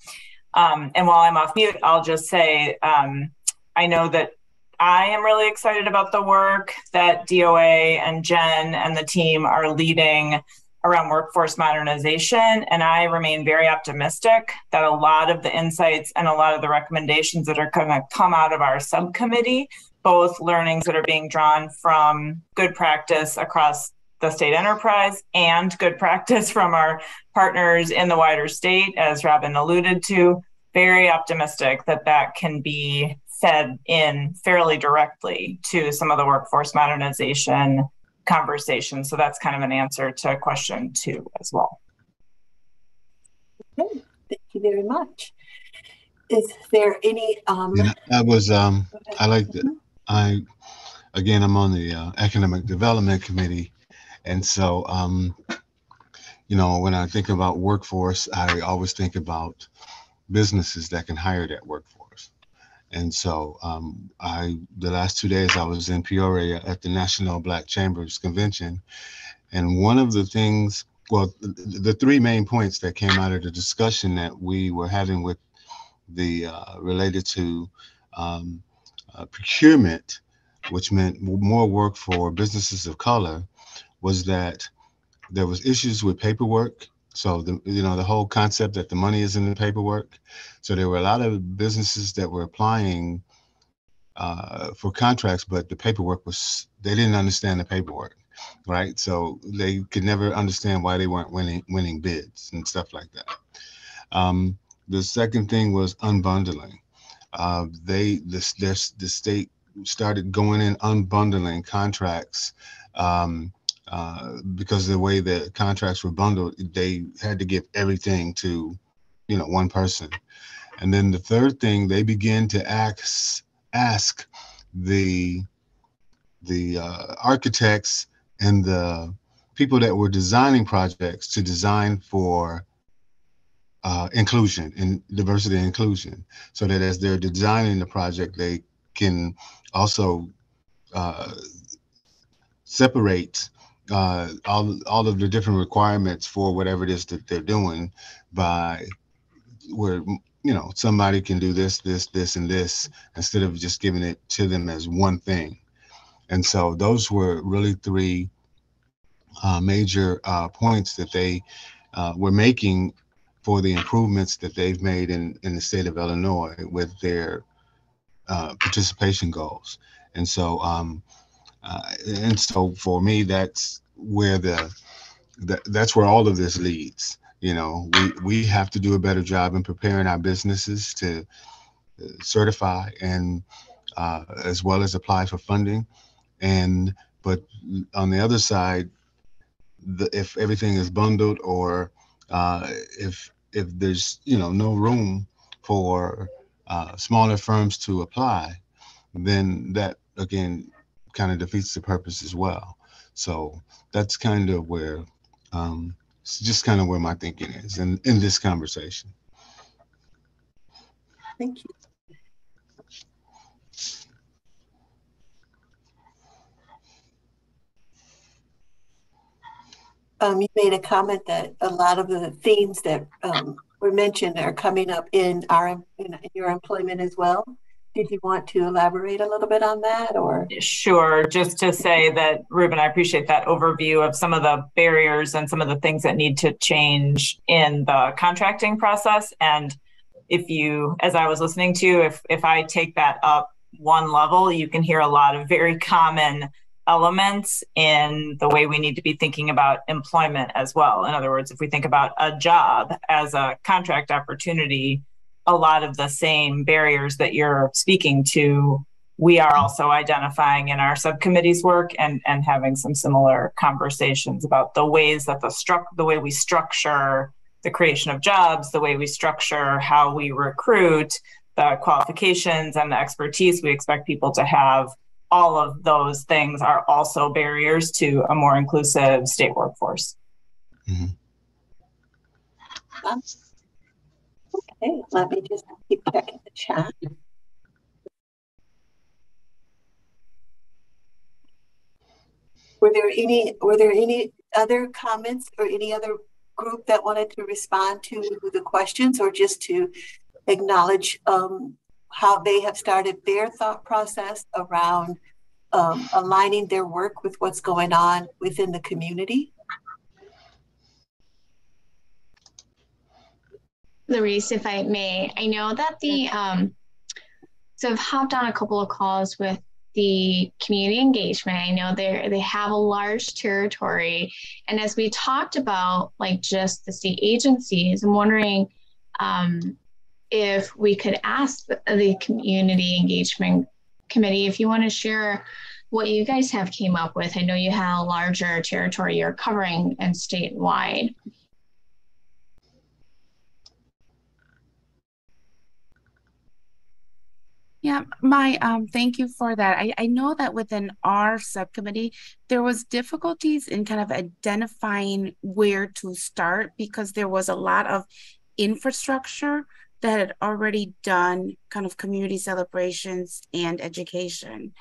Um, and while I'm off mute, I'll just say um, I know that I am really excited about the work that DOA and Jen and the team are leading around workforce modernization. And I remain very optimistic that a lot of the insights and a lot of the recommendations that are going to come out of our subcommittee, both learnings that are being drawn from good practice across the state enterprise and good practice from our partners in the wider state, as Robin alluded to, very optimistic that that can be fed in fairly directly to some of the workforce modernization conversation. So that's kind of an answer to question two as well. Okay, thank you very much. Is there any? Um, yeah, that was um, I like that. I again, I'm on the uh, economic development committee, and so um, you know, when I think about workforce, I always think about businesses that can hire that workforce and so um, I, the last two days, I was in Peoria at the National Black Chambers Convention. And one of the things, well, the, the three main points that came out of the discussion that we were having with the uh, related to um, uh, procurement, which meant more work for businesses of color, was that there was issues with paperwork so the you know the whole concept that the money is in the paperwork. So there were a lot of businesses that were applying uh, for contracts, but the paperwork was they didn't understand the paperwork, right? So they could never understand why they weren't winning winning bids and stuff like that. Um, the second thing was unbundling. Uh, they this this the state started going in unbundling contracts um, uh, because the way the contracts were bundled, they had to give everything to, you know, one person. And then the third thing, they begin to ask ask the the uh, architects and the people that were designing projects to design for uh, inclusion and diversity and inclusion, so that as they're designing the project, they can also uh, separate uh, all all of the different requirements for whatever it is that they're doing by where you know somebody can do this this this and this instead of just giving it to them as one thing and so those were really three uh, major uh, points that they uh, were making for the improvements that they've made in, in the state of Illinois with their uh, participation goals. And so um, uh, and so for me, that's where the that, that's where all of this leads. You know, we we have to do a better job in preparing our businesses to uh, certify and uh, as well as apply for funding. And but on the other side, the, if everything is bundled or uh, if if there's you know no room for uh, smaller firms to apply, then that again kind of defeats the purpose as well. So that's kind of where, um, it's just kind of where my thinking is in, in this conversation. Thank you. Um, you made a comment that a lot of the themes that um, were mentioned are coming up in our in your employment as well. Did you want to elaborate a little bit on that or? Sure. Just to say that, Ruben, I appreciate that overview of some of the barriers and some of the things that need to change in the contracting process. And if you, as I was listening to, if, if I take that up one level, you can hear a lot of very common elements in the way we need to be thinking about employment as well. In other words, if we think about a job as a contract opportunity, a lot of the same barriers that you're speaking to we are also identifying in our subcommittee's work and, and having some similar conversations about the ways that the struct the way we structure the creation of jobs, the way we structure how we recruit, the qualifications and the expertise we expect people to have. All of those things are also barriers to a more inclusive state workforce. Mm-hmm. Okay, let me just keep checking the chat. Were there any were there any other comments or any other group that wanted to respond to the questions or just to acknowledge um, how they have started their thought process around um, aligning their work with what's going on within the community? Larice, if I may, I know that the, um, so I've hopped on a couple of calls with the community engagement. I know they they have a large territory, and as we talked about, like just the state agencies, I'm wondering um, if we could ask the, the community engagement committee if you want to share what you guys have came up with. I know you have a larger territory you're covering and statewide. Yeah, my um, thank you for that. I, I know that within our subcommittee, there was difficulties in kind of identifying where to start because there was a lot of infrastructure that had already done kind of community celebrations and education.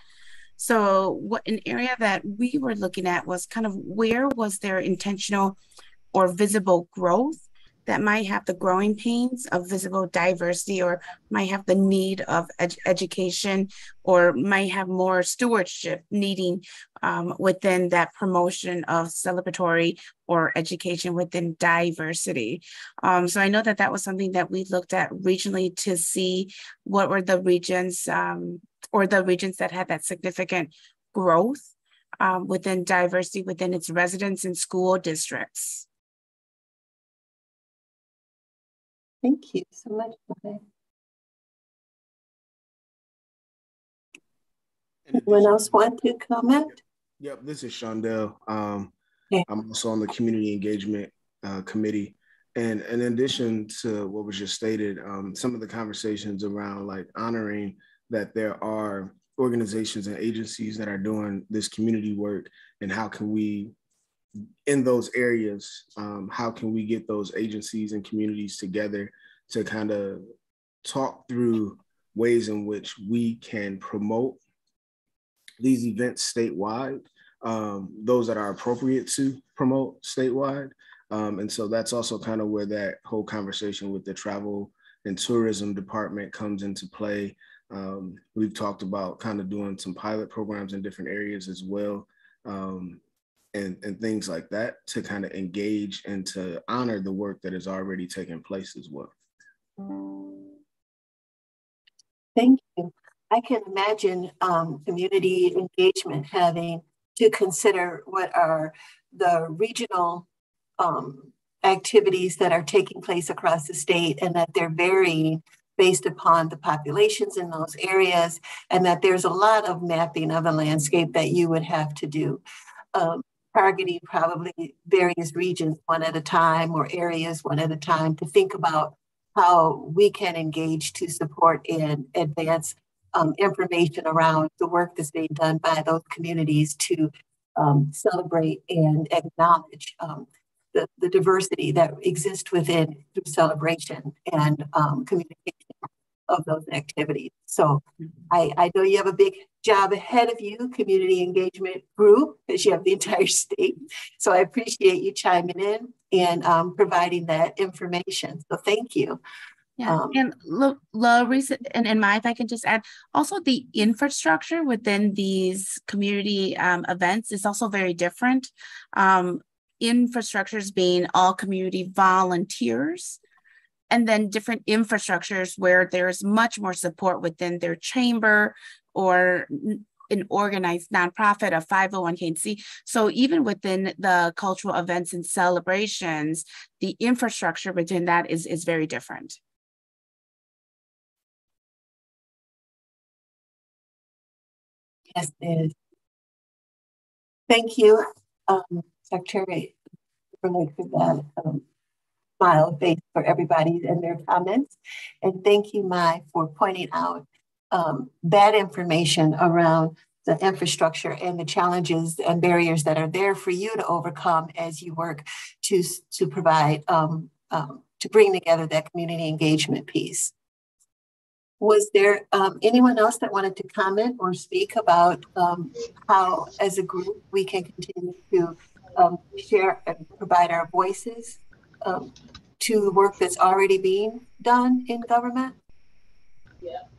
So what an area that we were looking at was kind of where was there intentional or visible growth that might have the growing pains of visible diversity or might have the need of ed- education or might have more stewardship needing um, within that promotion of celebratory or education within diversity. Um, so I know that that was something that we looked at regionally to see what were the regions um, or the regions that had that significant growth um, within diversity within its residents and school districts. Thank you so much. Okay. Anyone else want to comment? Yep, this is Shondell. Um, yeah. I'm also on the community engagement uh, committee. And, and in addition to what was just stated, um, some of the conversations around like honoring that there are organizations and agencies that are doing this community work and how can we in those areas, um, how can we get those agencies and communities together to kind of talk through ways in which we can promote these events statewide, um, those that are appropriate to promote statewide. Um, and so that's also kind of where that whole conversation with the travel and tourism department comes into play. Um, we've talked about kind of doing some pilot programs in different areas as well. Um, and, and things like that to kind of engage and to honor the work that is already taking place as well. Thank you. I can imagine um, community engagement having to consider what are the regional um, activities that are taking place across the state and that they're varying based upon the populations in those areas and that there's a lot of mapping of a landscape that you would have to do. Um, targeting probably various regions one at a time or areas one at a time to think about how we can engage to support and advance um, information around the work that's being done by those communities to um, celebrate and acknowledge um, the, the diversity that exists within through celebration and um, communication of those activities. So I, I know you have a big job ahead of you, community engagement group, because you have the <laughs> entire state. So I appreciate you chiming in and um, providing that information. So thank you. Yeah, um, and look, recent and, and my, if I can just add, also the infrastructure within these community um, events is also very different. Um, infrastructures being all community volunteers, and then different infrastructures where there's much more support within their chamber or an organized nonprofit, a 501c. So even within the cultural events and celebrations, the infrastructure within that is, is very different. Yes, it is. Thank you, um, Secretary, for that um, smile face for everybody and their comments. And thank you, Mai, for pointing out um, that information around the infrastructure and the challenges and barriers that are there for you to overcome as you work to, to provide, um, um, to bring together that community engagement piece. Was there um, anyone else that wanted to comment or speak about um, how, as a group, we can continue to um, share and provide our voices um, to the work that's already being done in government? Yeah.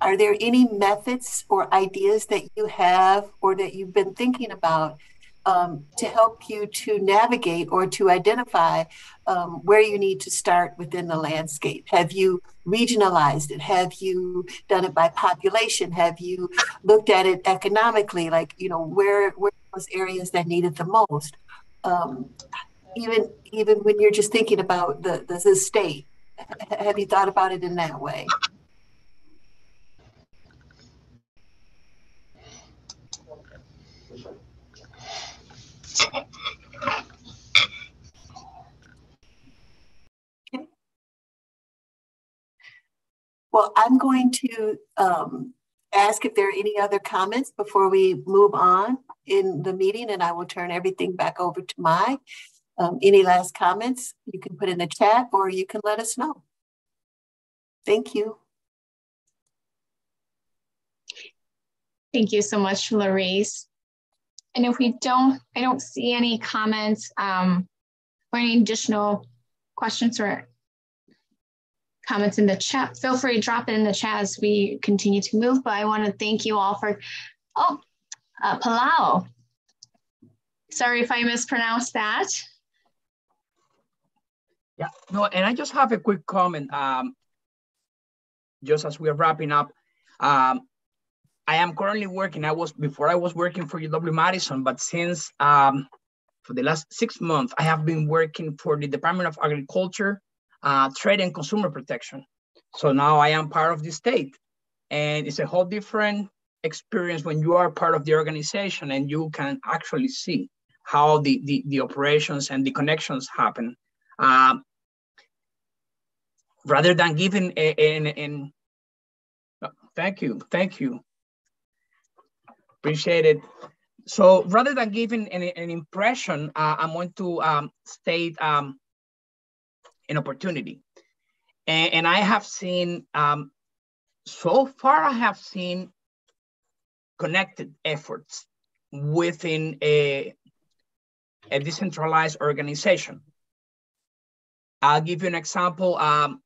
Are there any methods or ideas that you have or that you've been thinking about um, to help you to navigate or to identify um, where you need to start within the landscape? Have you regionalized it? Have you done it by population? Have you looked at it economically? Like, you know, where where those areas that need it the most? Um, even even when you're just thinking about the, the the state, have you thought about it in that way? Well, I'm going to um, ask if there are any other comments before we move on in the meeting, and I will turn everything back over to Mai. Um, any last comments you can put in the chat or you can let us know. Thank you. Thank you so much, Larice. And if we don't, I don't see any comments um, or any additional questions or comments in the chat, feel free to drop it in the chat as we continue to move. But I want to thank you all for, oh, uh, Palau. Sorry if I mispronounced that. Yeah, no, and I just have a quick comment. Um, just as we're wrapping up, um, I am currently working. I was before I was working for UW Madison, but since um, for the last six months, I have been working for the Department of Agriculture, uh, Trade and Consumer Protection. So now I am part of the state, and it's a whole different experience when you are part of the organization and you can actually see how the the, the operations and the connections happen. Um, rather than giving in, thank you, thank you. Appreciate it. So rather than giving an, an impression, uh, I'm going to um, state um, an opportunity. And, and, I have seen, um, so far I have seen connected efforts within a, a decentralized organization. I'll give you an example. Um,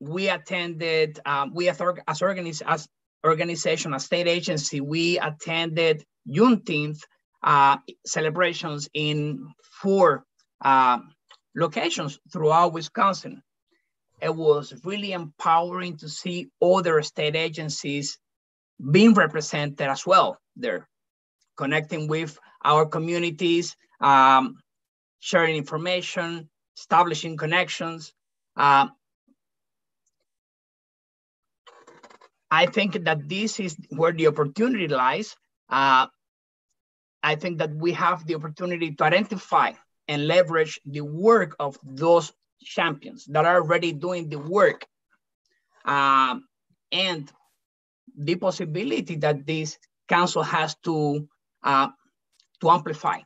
we attended, um, we as, as, organiz as organization, a state agency, we attended Juneteenth uh, celebrations in four uh, locations throughout Wisconsin. It was really empowering to see other state agencies being represented as well there, connecting with our communities, um, sharing information, establishing connections. Uh, I think that this is where the opportunity lies. Uh, I think that we have the opportunity to identify and leverage the work of those champions that are already doing the work um, and the possibility that this council has to uh, to amplify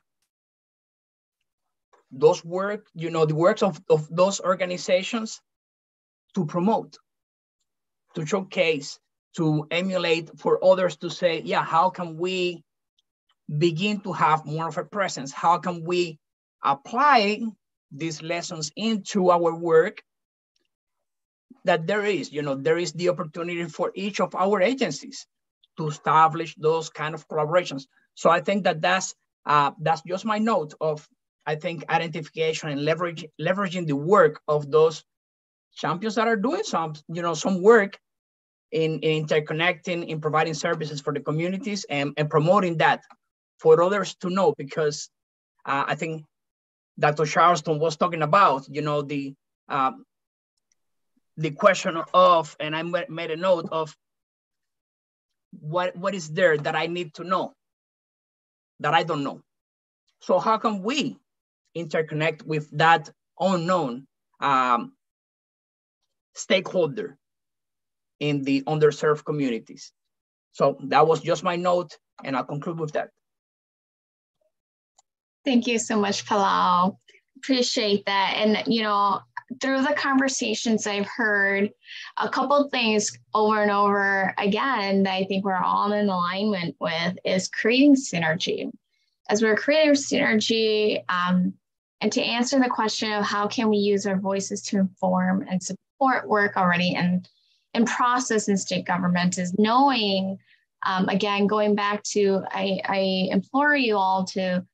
those work, you know, the works of, of those organizations to promote, to showcase, to emulate for others to say, yeah, how can we begin to have more of a presence? How can we apply these lessons into our work? That there is, you know, there is the opportunity for each of our agencies to establish those kind of collaborations. So I think that that's uh, that's just my note of I think identification and leverage leveraging the work of those champions that are doing some you know some work in, in interconnecting, in providing services for the communities and, and promoting that for others to know because uh, I think Dr. Charleston was talking about, you know, the um, the question of, and I made a note of what what is there that I need to know that I don't know. So how can we interconnect with that unknown um, stakeholder in the underserved communities. So that was just my note, and I'll conclude with that. Thank you so much, Palau. Appreciate that. And, you know, through the conversations I've heard, a couple things over and over again that I think we're all in alignment with is creating synergy. As we're creating synergy, um, and to answer the question of how can we use our voices to inform and support work already in, in process in state government is knowing, um, again, going back to, I, I implore you all to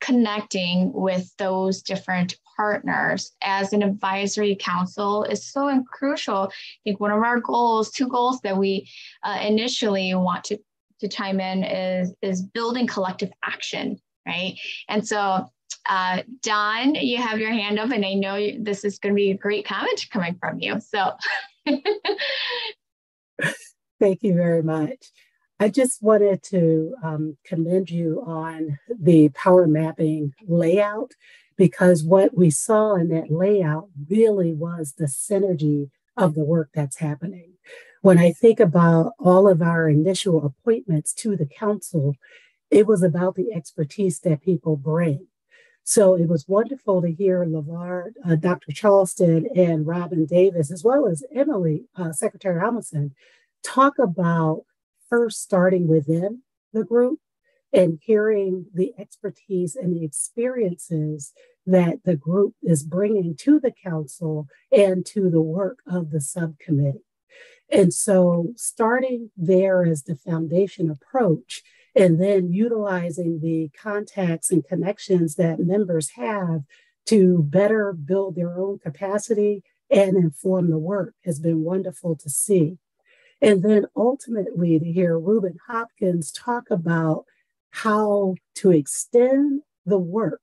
connecting with those different partners as an advisory council is so crucial. I think one of our goals, two goals that we uh, initially want to, to chime in is, is building collective action, right? And so uh, Dawn, you have your hand up, and I know this is going to be a great comment coming from you. So, <laughs> <laughs> thank you very much. I just wanted to um, commend you on the power mapping layout because what we saw in that layout really was the synergy of the work that's happening. When I think about all of our initial appointments to the council, it was about the expertise that people bring. So it was wonderful to hear LeVar, uh, Dr. Charleston, and Robin Davis, as well as Emily, uh, Secretary Hamilton, talk about first starting within the group and hearing the expertise and the experiences that the group is bringing to the council and to the work of the subcommittee. And so, starting there as the foundation approach and then utilizing the contacts and connections that members have to better build their own capacity and inform the work has been wonderful to see. And then ultimately to hear Ruben Hopkins talk about how to extend the work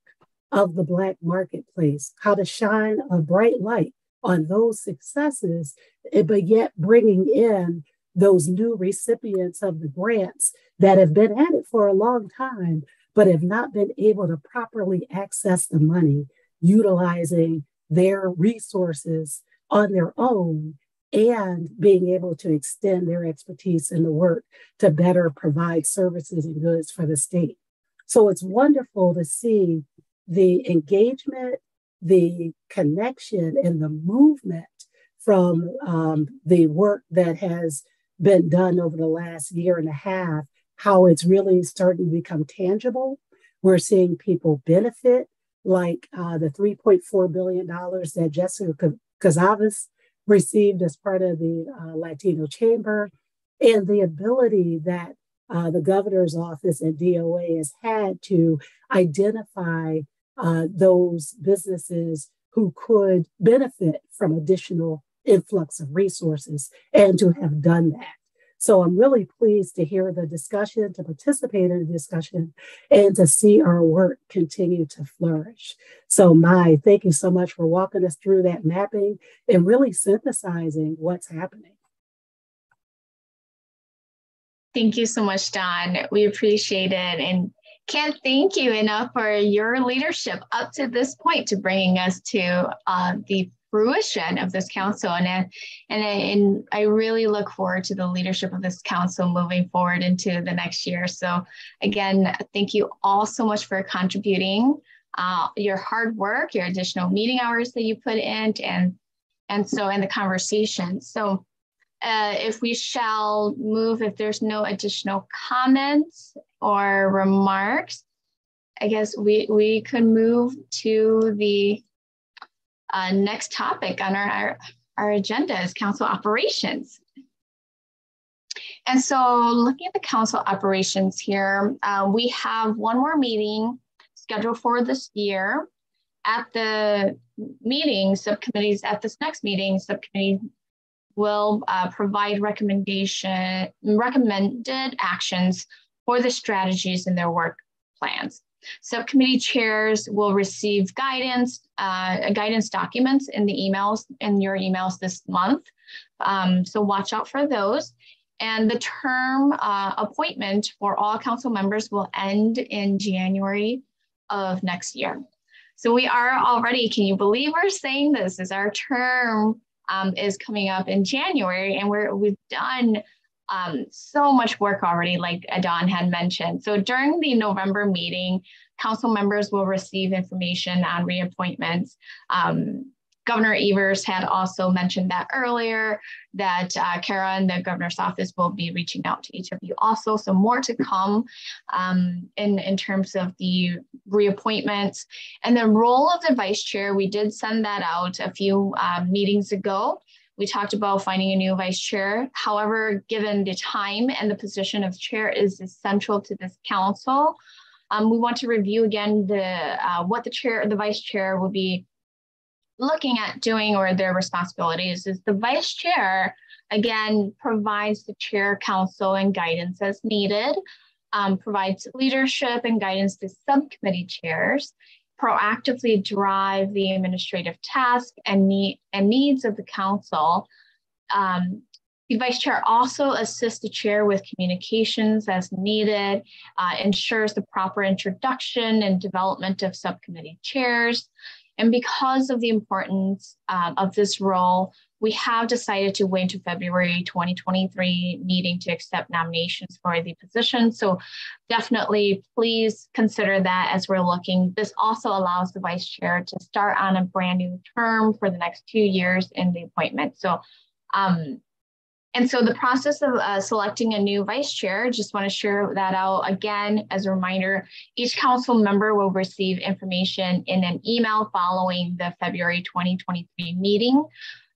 of the Black marketplace, how to shine a bright light on those successes, eh, but yet bringing in those new recipients of the grants that have been at it for a long time, but have not been able to properly access the money, utilizing their resources on their own and being able to extend their expertise in the work to better provide services and goods for the state. So it's wonderful to see the engagement, the connection, and the movement from um, the work that has been done over the last year and a half, how it's really starting to become tangible. We're seeing people benefit, like uh, the $3.4 billion that Jessica Cavazos received as part of the uh, Latino Chamber, and the ability that uh, the governor's office and DOA has had to identify uh, those businesses who could benefit from additional influx of resources and to have done that. So I'm really pleased to hear the discussion, to participate in the discussion, and to see our work continue to flourish. So, Mai, thank you so much for walking us through that mapping and really synthesizing what's happening. Thank you so much, Dawn. We appreciate it and can't thank you enough for your leadership up to this point to bringing us to uh, the fruition of this council. And, and, and I really look forward to the leadership of this council moving forward into the next year. So again, thank you all so much for contributing uh, your hard work, your additional meeting hours that you put in, and, and so in the conversation. So uh, if we shall move, if there's no additional comments or remarks, I guess we, we could move to the uh, next topic on our, our, our agenda is council operations. And so looking at the council operations here, uh, we have one more meeting scheduled for this year. At the meeting, subcommittees, at this next meeting, subcommittee will uh, provide recommendation, recommended actions for the strategies in their work plans. Subcommittee chairs will receive guidance, uh, guidance documents in the emails, in your emails this month. Um, so watch out for those. And the term uh, appointment for all council members will end in January of next year. So we are already, can you believe we're saying this, is our term um, is coming up in January and we're, we've done um, so much work already, like Adon had mentioned. So during the November meeting, council members will receive information on reappointments. Um, Governor Evers had also mentioned that earlier, that uh, Kara and the governor's office will be reaching out to each of you also. So more to come um, in, in terms of the reappointments. And the role of the vice chair, we did send that out a few uh, meetings ago. We talked about finding a new vice chair. However, given the time and the position of chair is essential to this council, um, we want to review again the uh, what the chair, the vice chair will be looking at doing or their responsibilities is the vice chair again provides the chair counsel and guidance as needed um, provides leadership and guidance to subcommittee chairs proactively drive the administrative task and, need, and needs of the council. Um, the vice chair also assists the chair with communications as needed, uh, ensures the proper introduction and development of subcommittee chairs, and because of the importance um, of this role, we have decided to wait to February 2023 meeting to accept nominations for the position. So definitely please consider that as we're looking. This also allows the vice chair to start on a brand new term for the next two years in the appointment. So um, and so the process of uh, selecting a new vice chair, just want to share that out again as a reminder, each council member will receive information in an email following the February 2023 meeting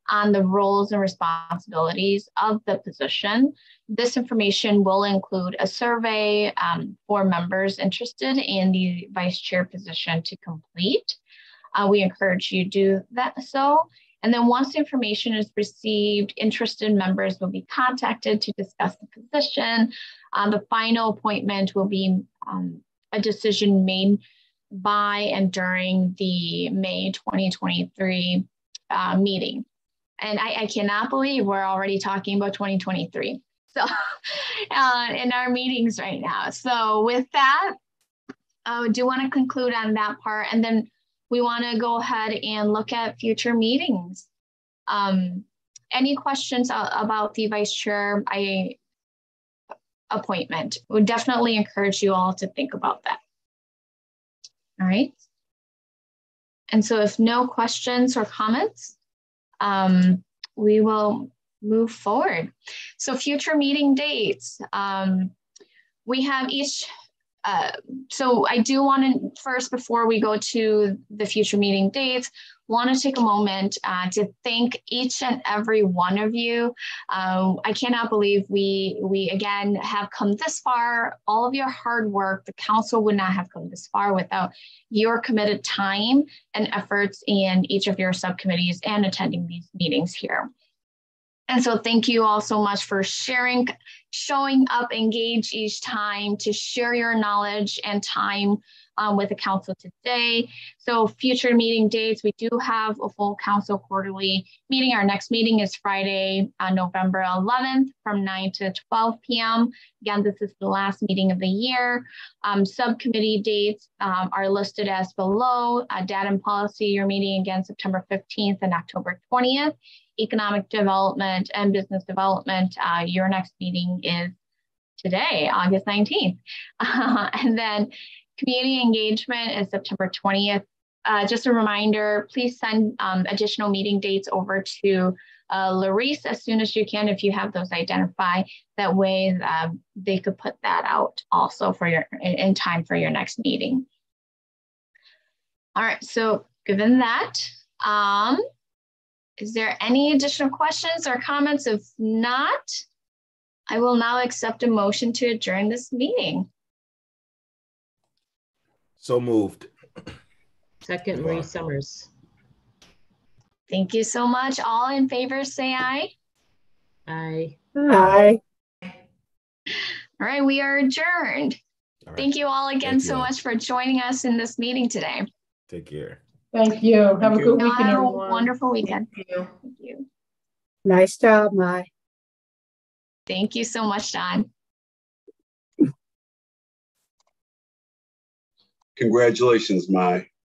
on the roles and responsibilities of the position. This information will include a survey um, for members interested in the vice chair position to complete. Uh, we encourage you to do that so. And then once information is received, interested members will be contacted to discuss the position. Um, the final appointment will be um, a decision made by and during the May 2023 uh, meeting. And I, I, cannot believe we're already talking about 2023. So <laughs> uh, in our meetings right now. So with that, I do want to conclude on that part. And then we want to go ahead and look at future meetings. Um, any questions about the vice chair I, appointment? Would definitely encourage you all to think about that. All right. And so if no questions or comments, um, we will move forward. So future meeting dates. Um, we have each uh, so I do want to first, before we go to the future meeting dates, want to take a moment uh, to thank each and every one of you. Um, I cannot believe we we again have come this far. All of your hard work, the council would not have come this far without your committed time and efforts in each of your subcommittees and attending these meetings here. And so thank you all so much for sharing, showing up, engage each time to share your knowledge and time um, with the council today. So future meeting dates, we do have a full council quarterly meeting. Our next meeting is Friday, uh, November 11th from 9 to 12 p.m. Again, this is the last meeting of the year. Um, subcommittee dates um, are listed as below. Uh, data and policy, your meeting again September 15th and October 20th economic development and business development, uh, your next meeting is today, August 19th. Uh, <laughs> and then community engagement is September 20th. Uh, just a reminder, please send um, additional meeting dates over to uh, Larice as soon as you can if you have those identified. That way uh, they could put that out also for your in, in time for your next meeting. All right, so given that, um, is there any additional questions or comments? If not, I will now accept a motion to adjourn this meeting. So moved. Second, Marie Summers. Thank you so much. All in favor, say aye. Aye. Aye. All right, we are adjourned. Right. Thank you all again Thank so you. much for joining us in this meeting today. Take care. Thank you. Have Thank a good you. weekend, everyone. wonderful weekend. Thank you. Thank you. Nice job, Mai. Thank you so much, Dawn. Congratulations, Mai.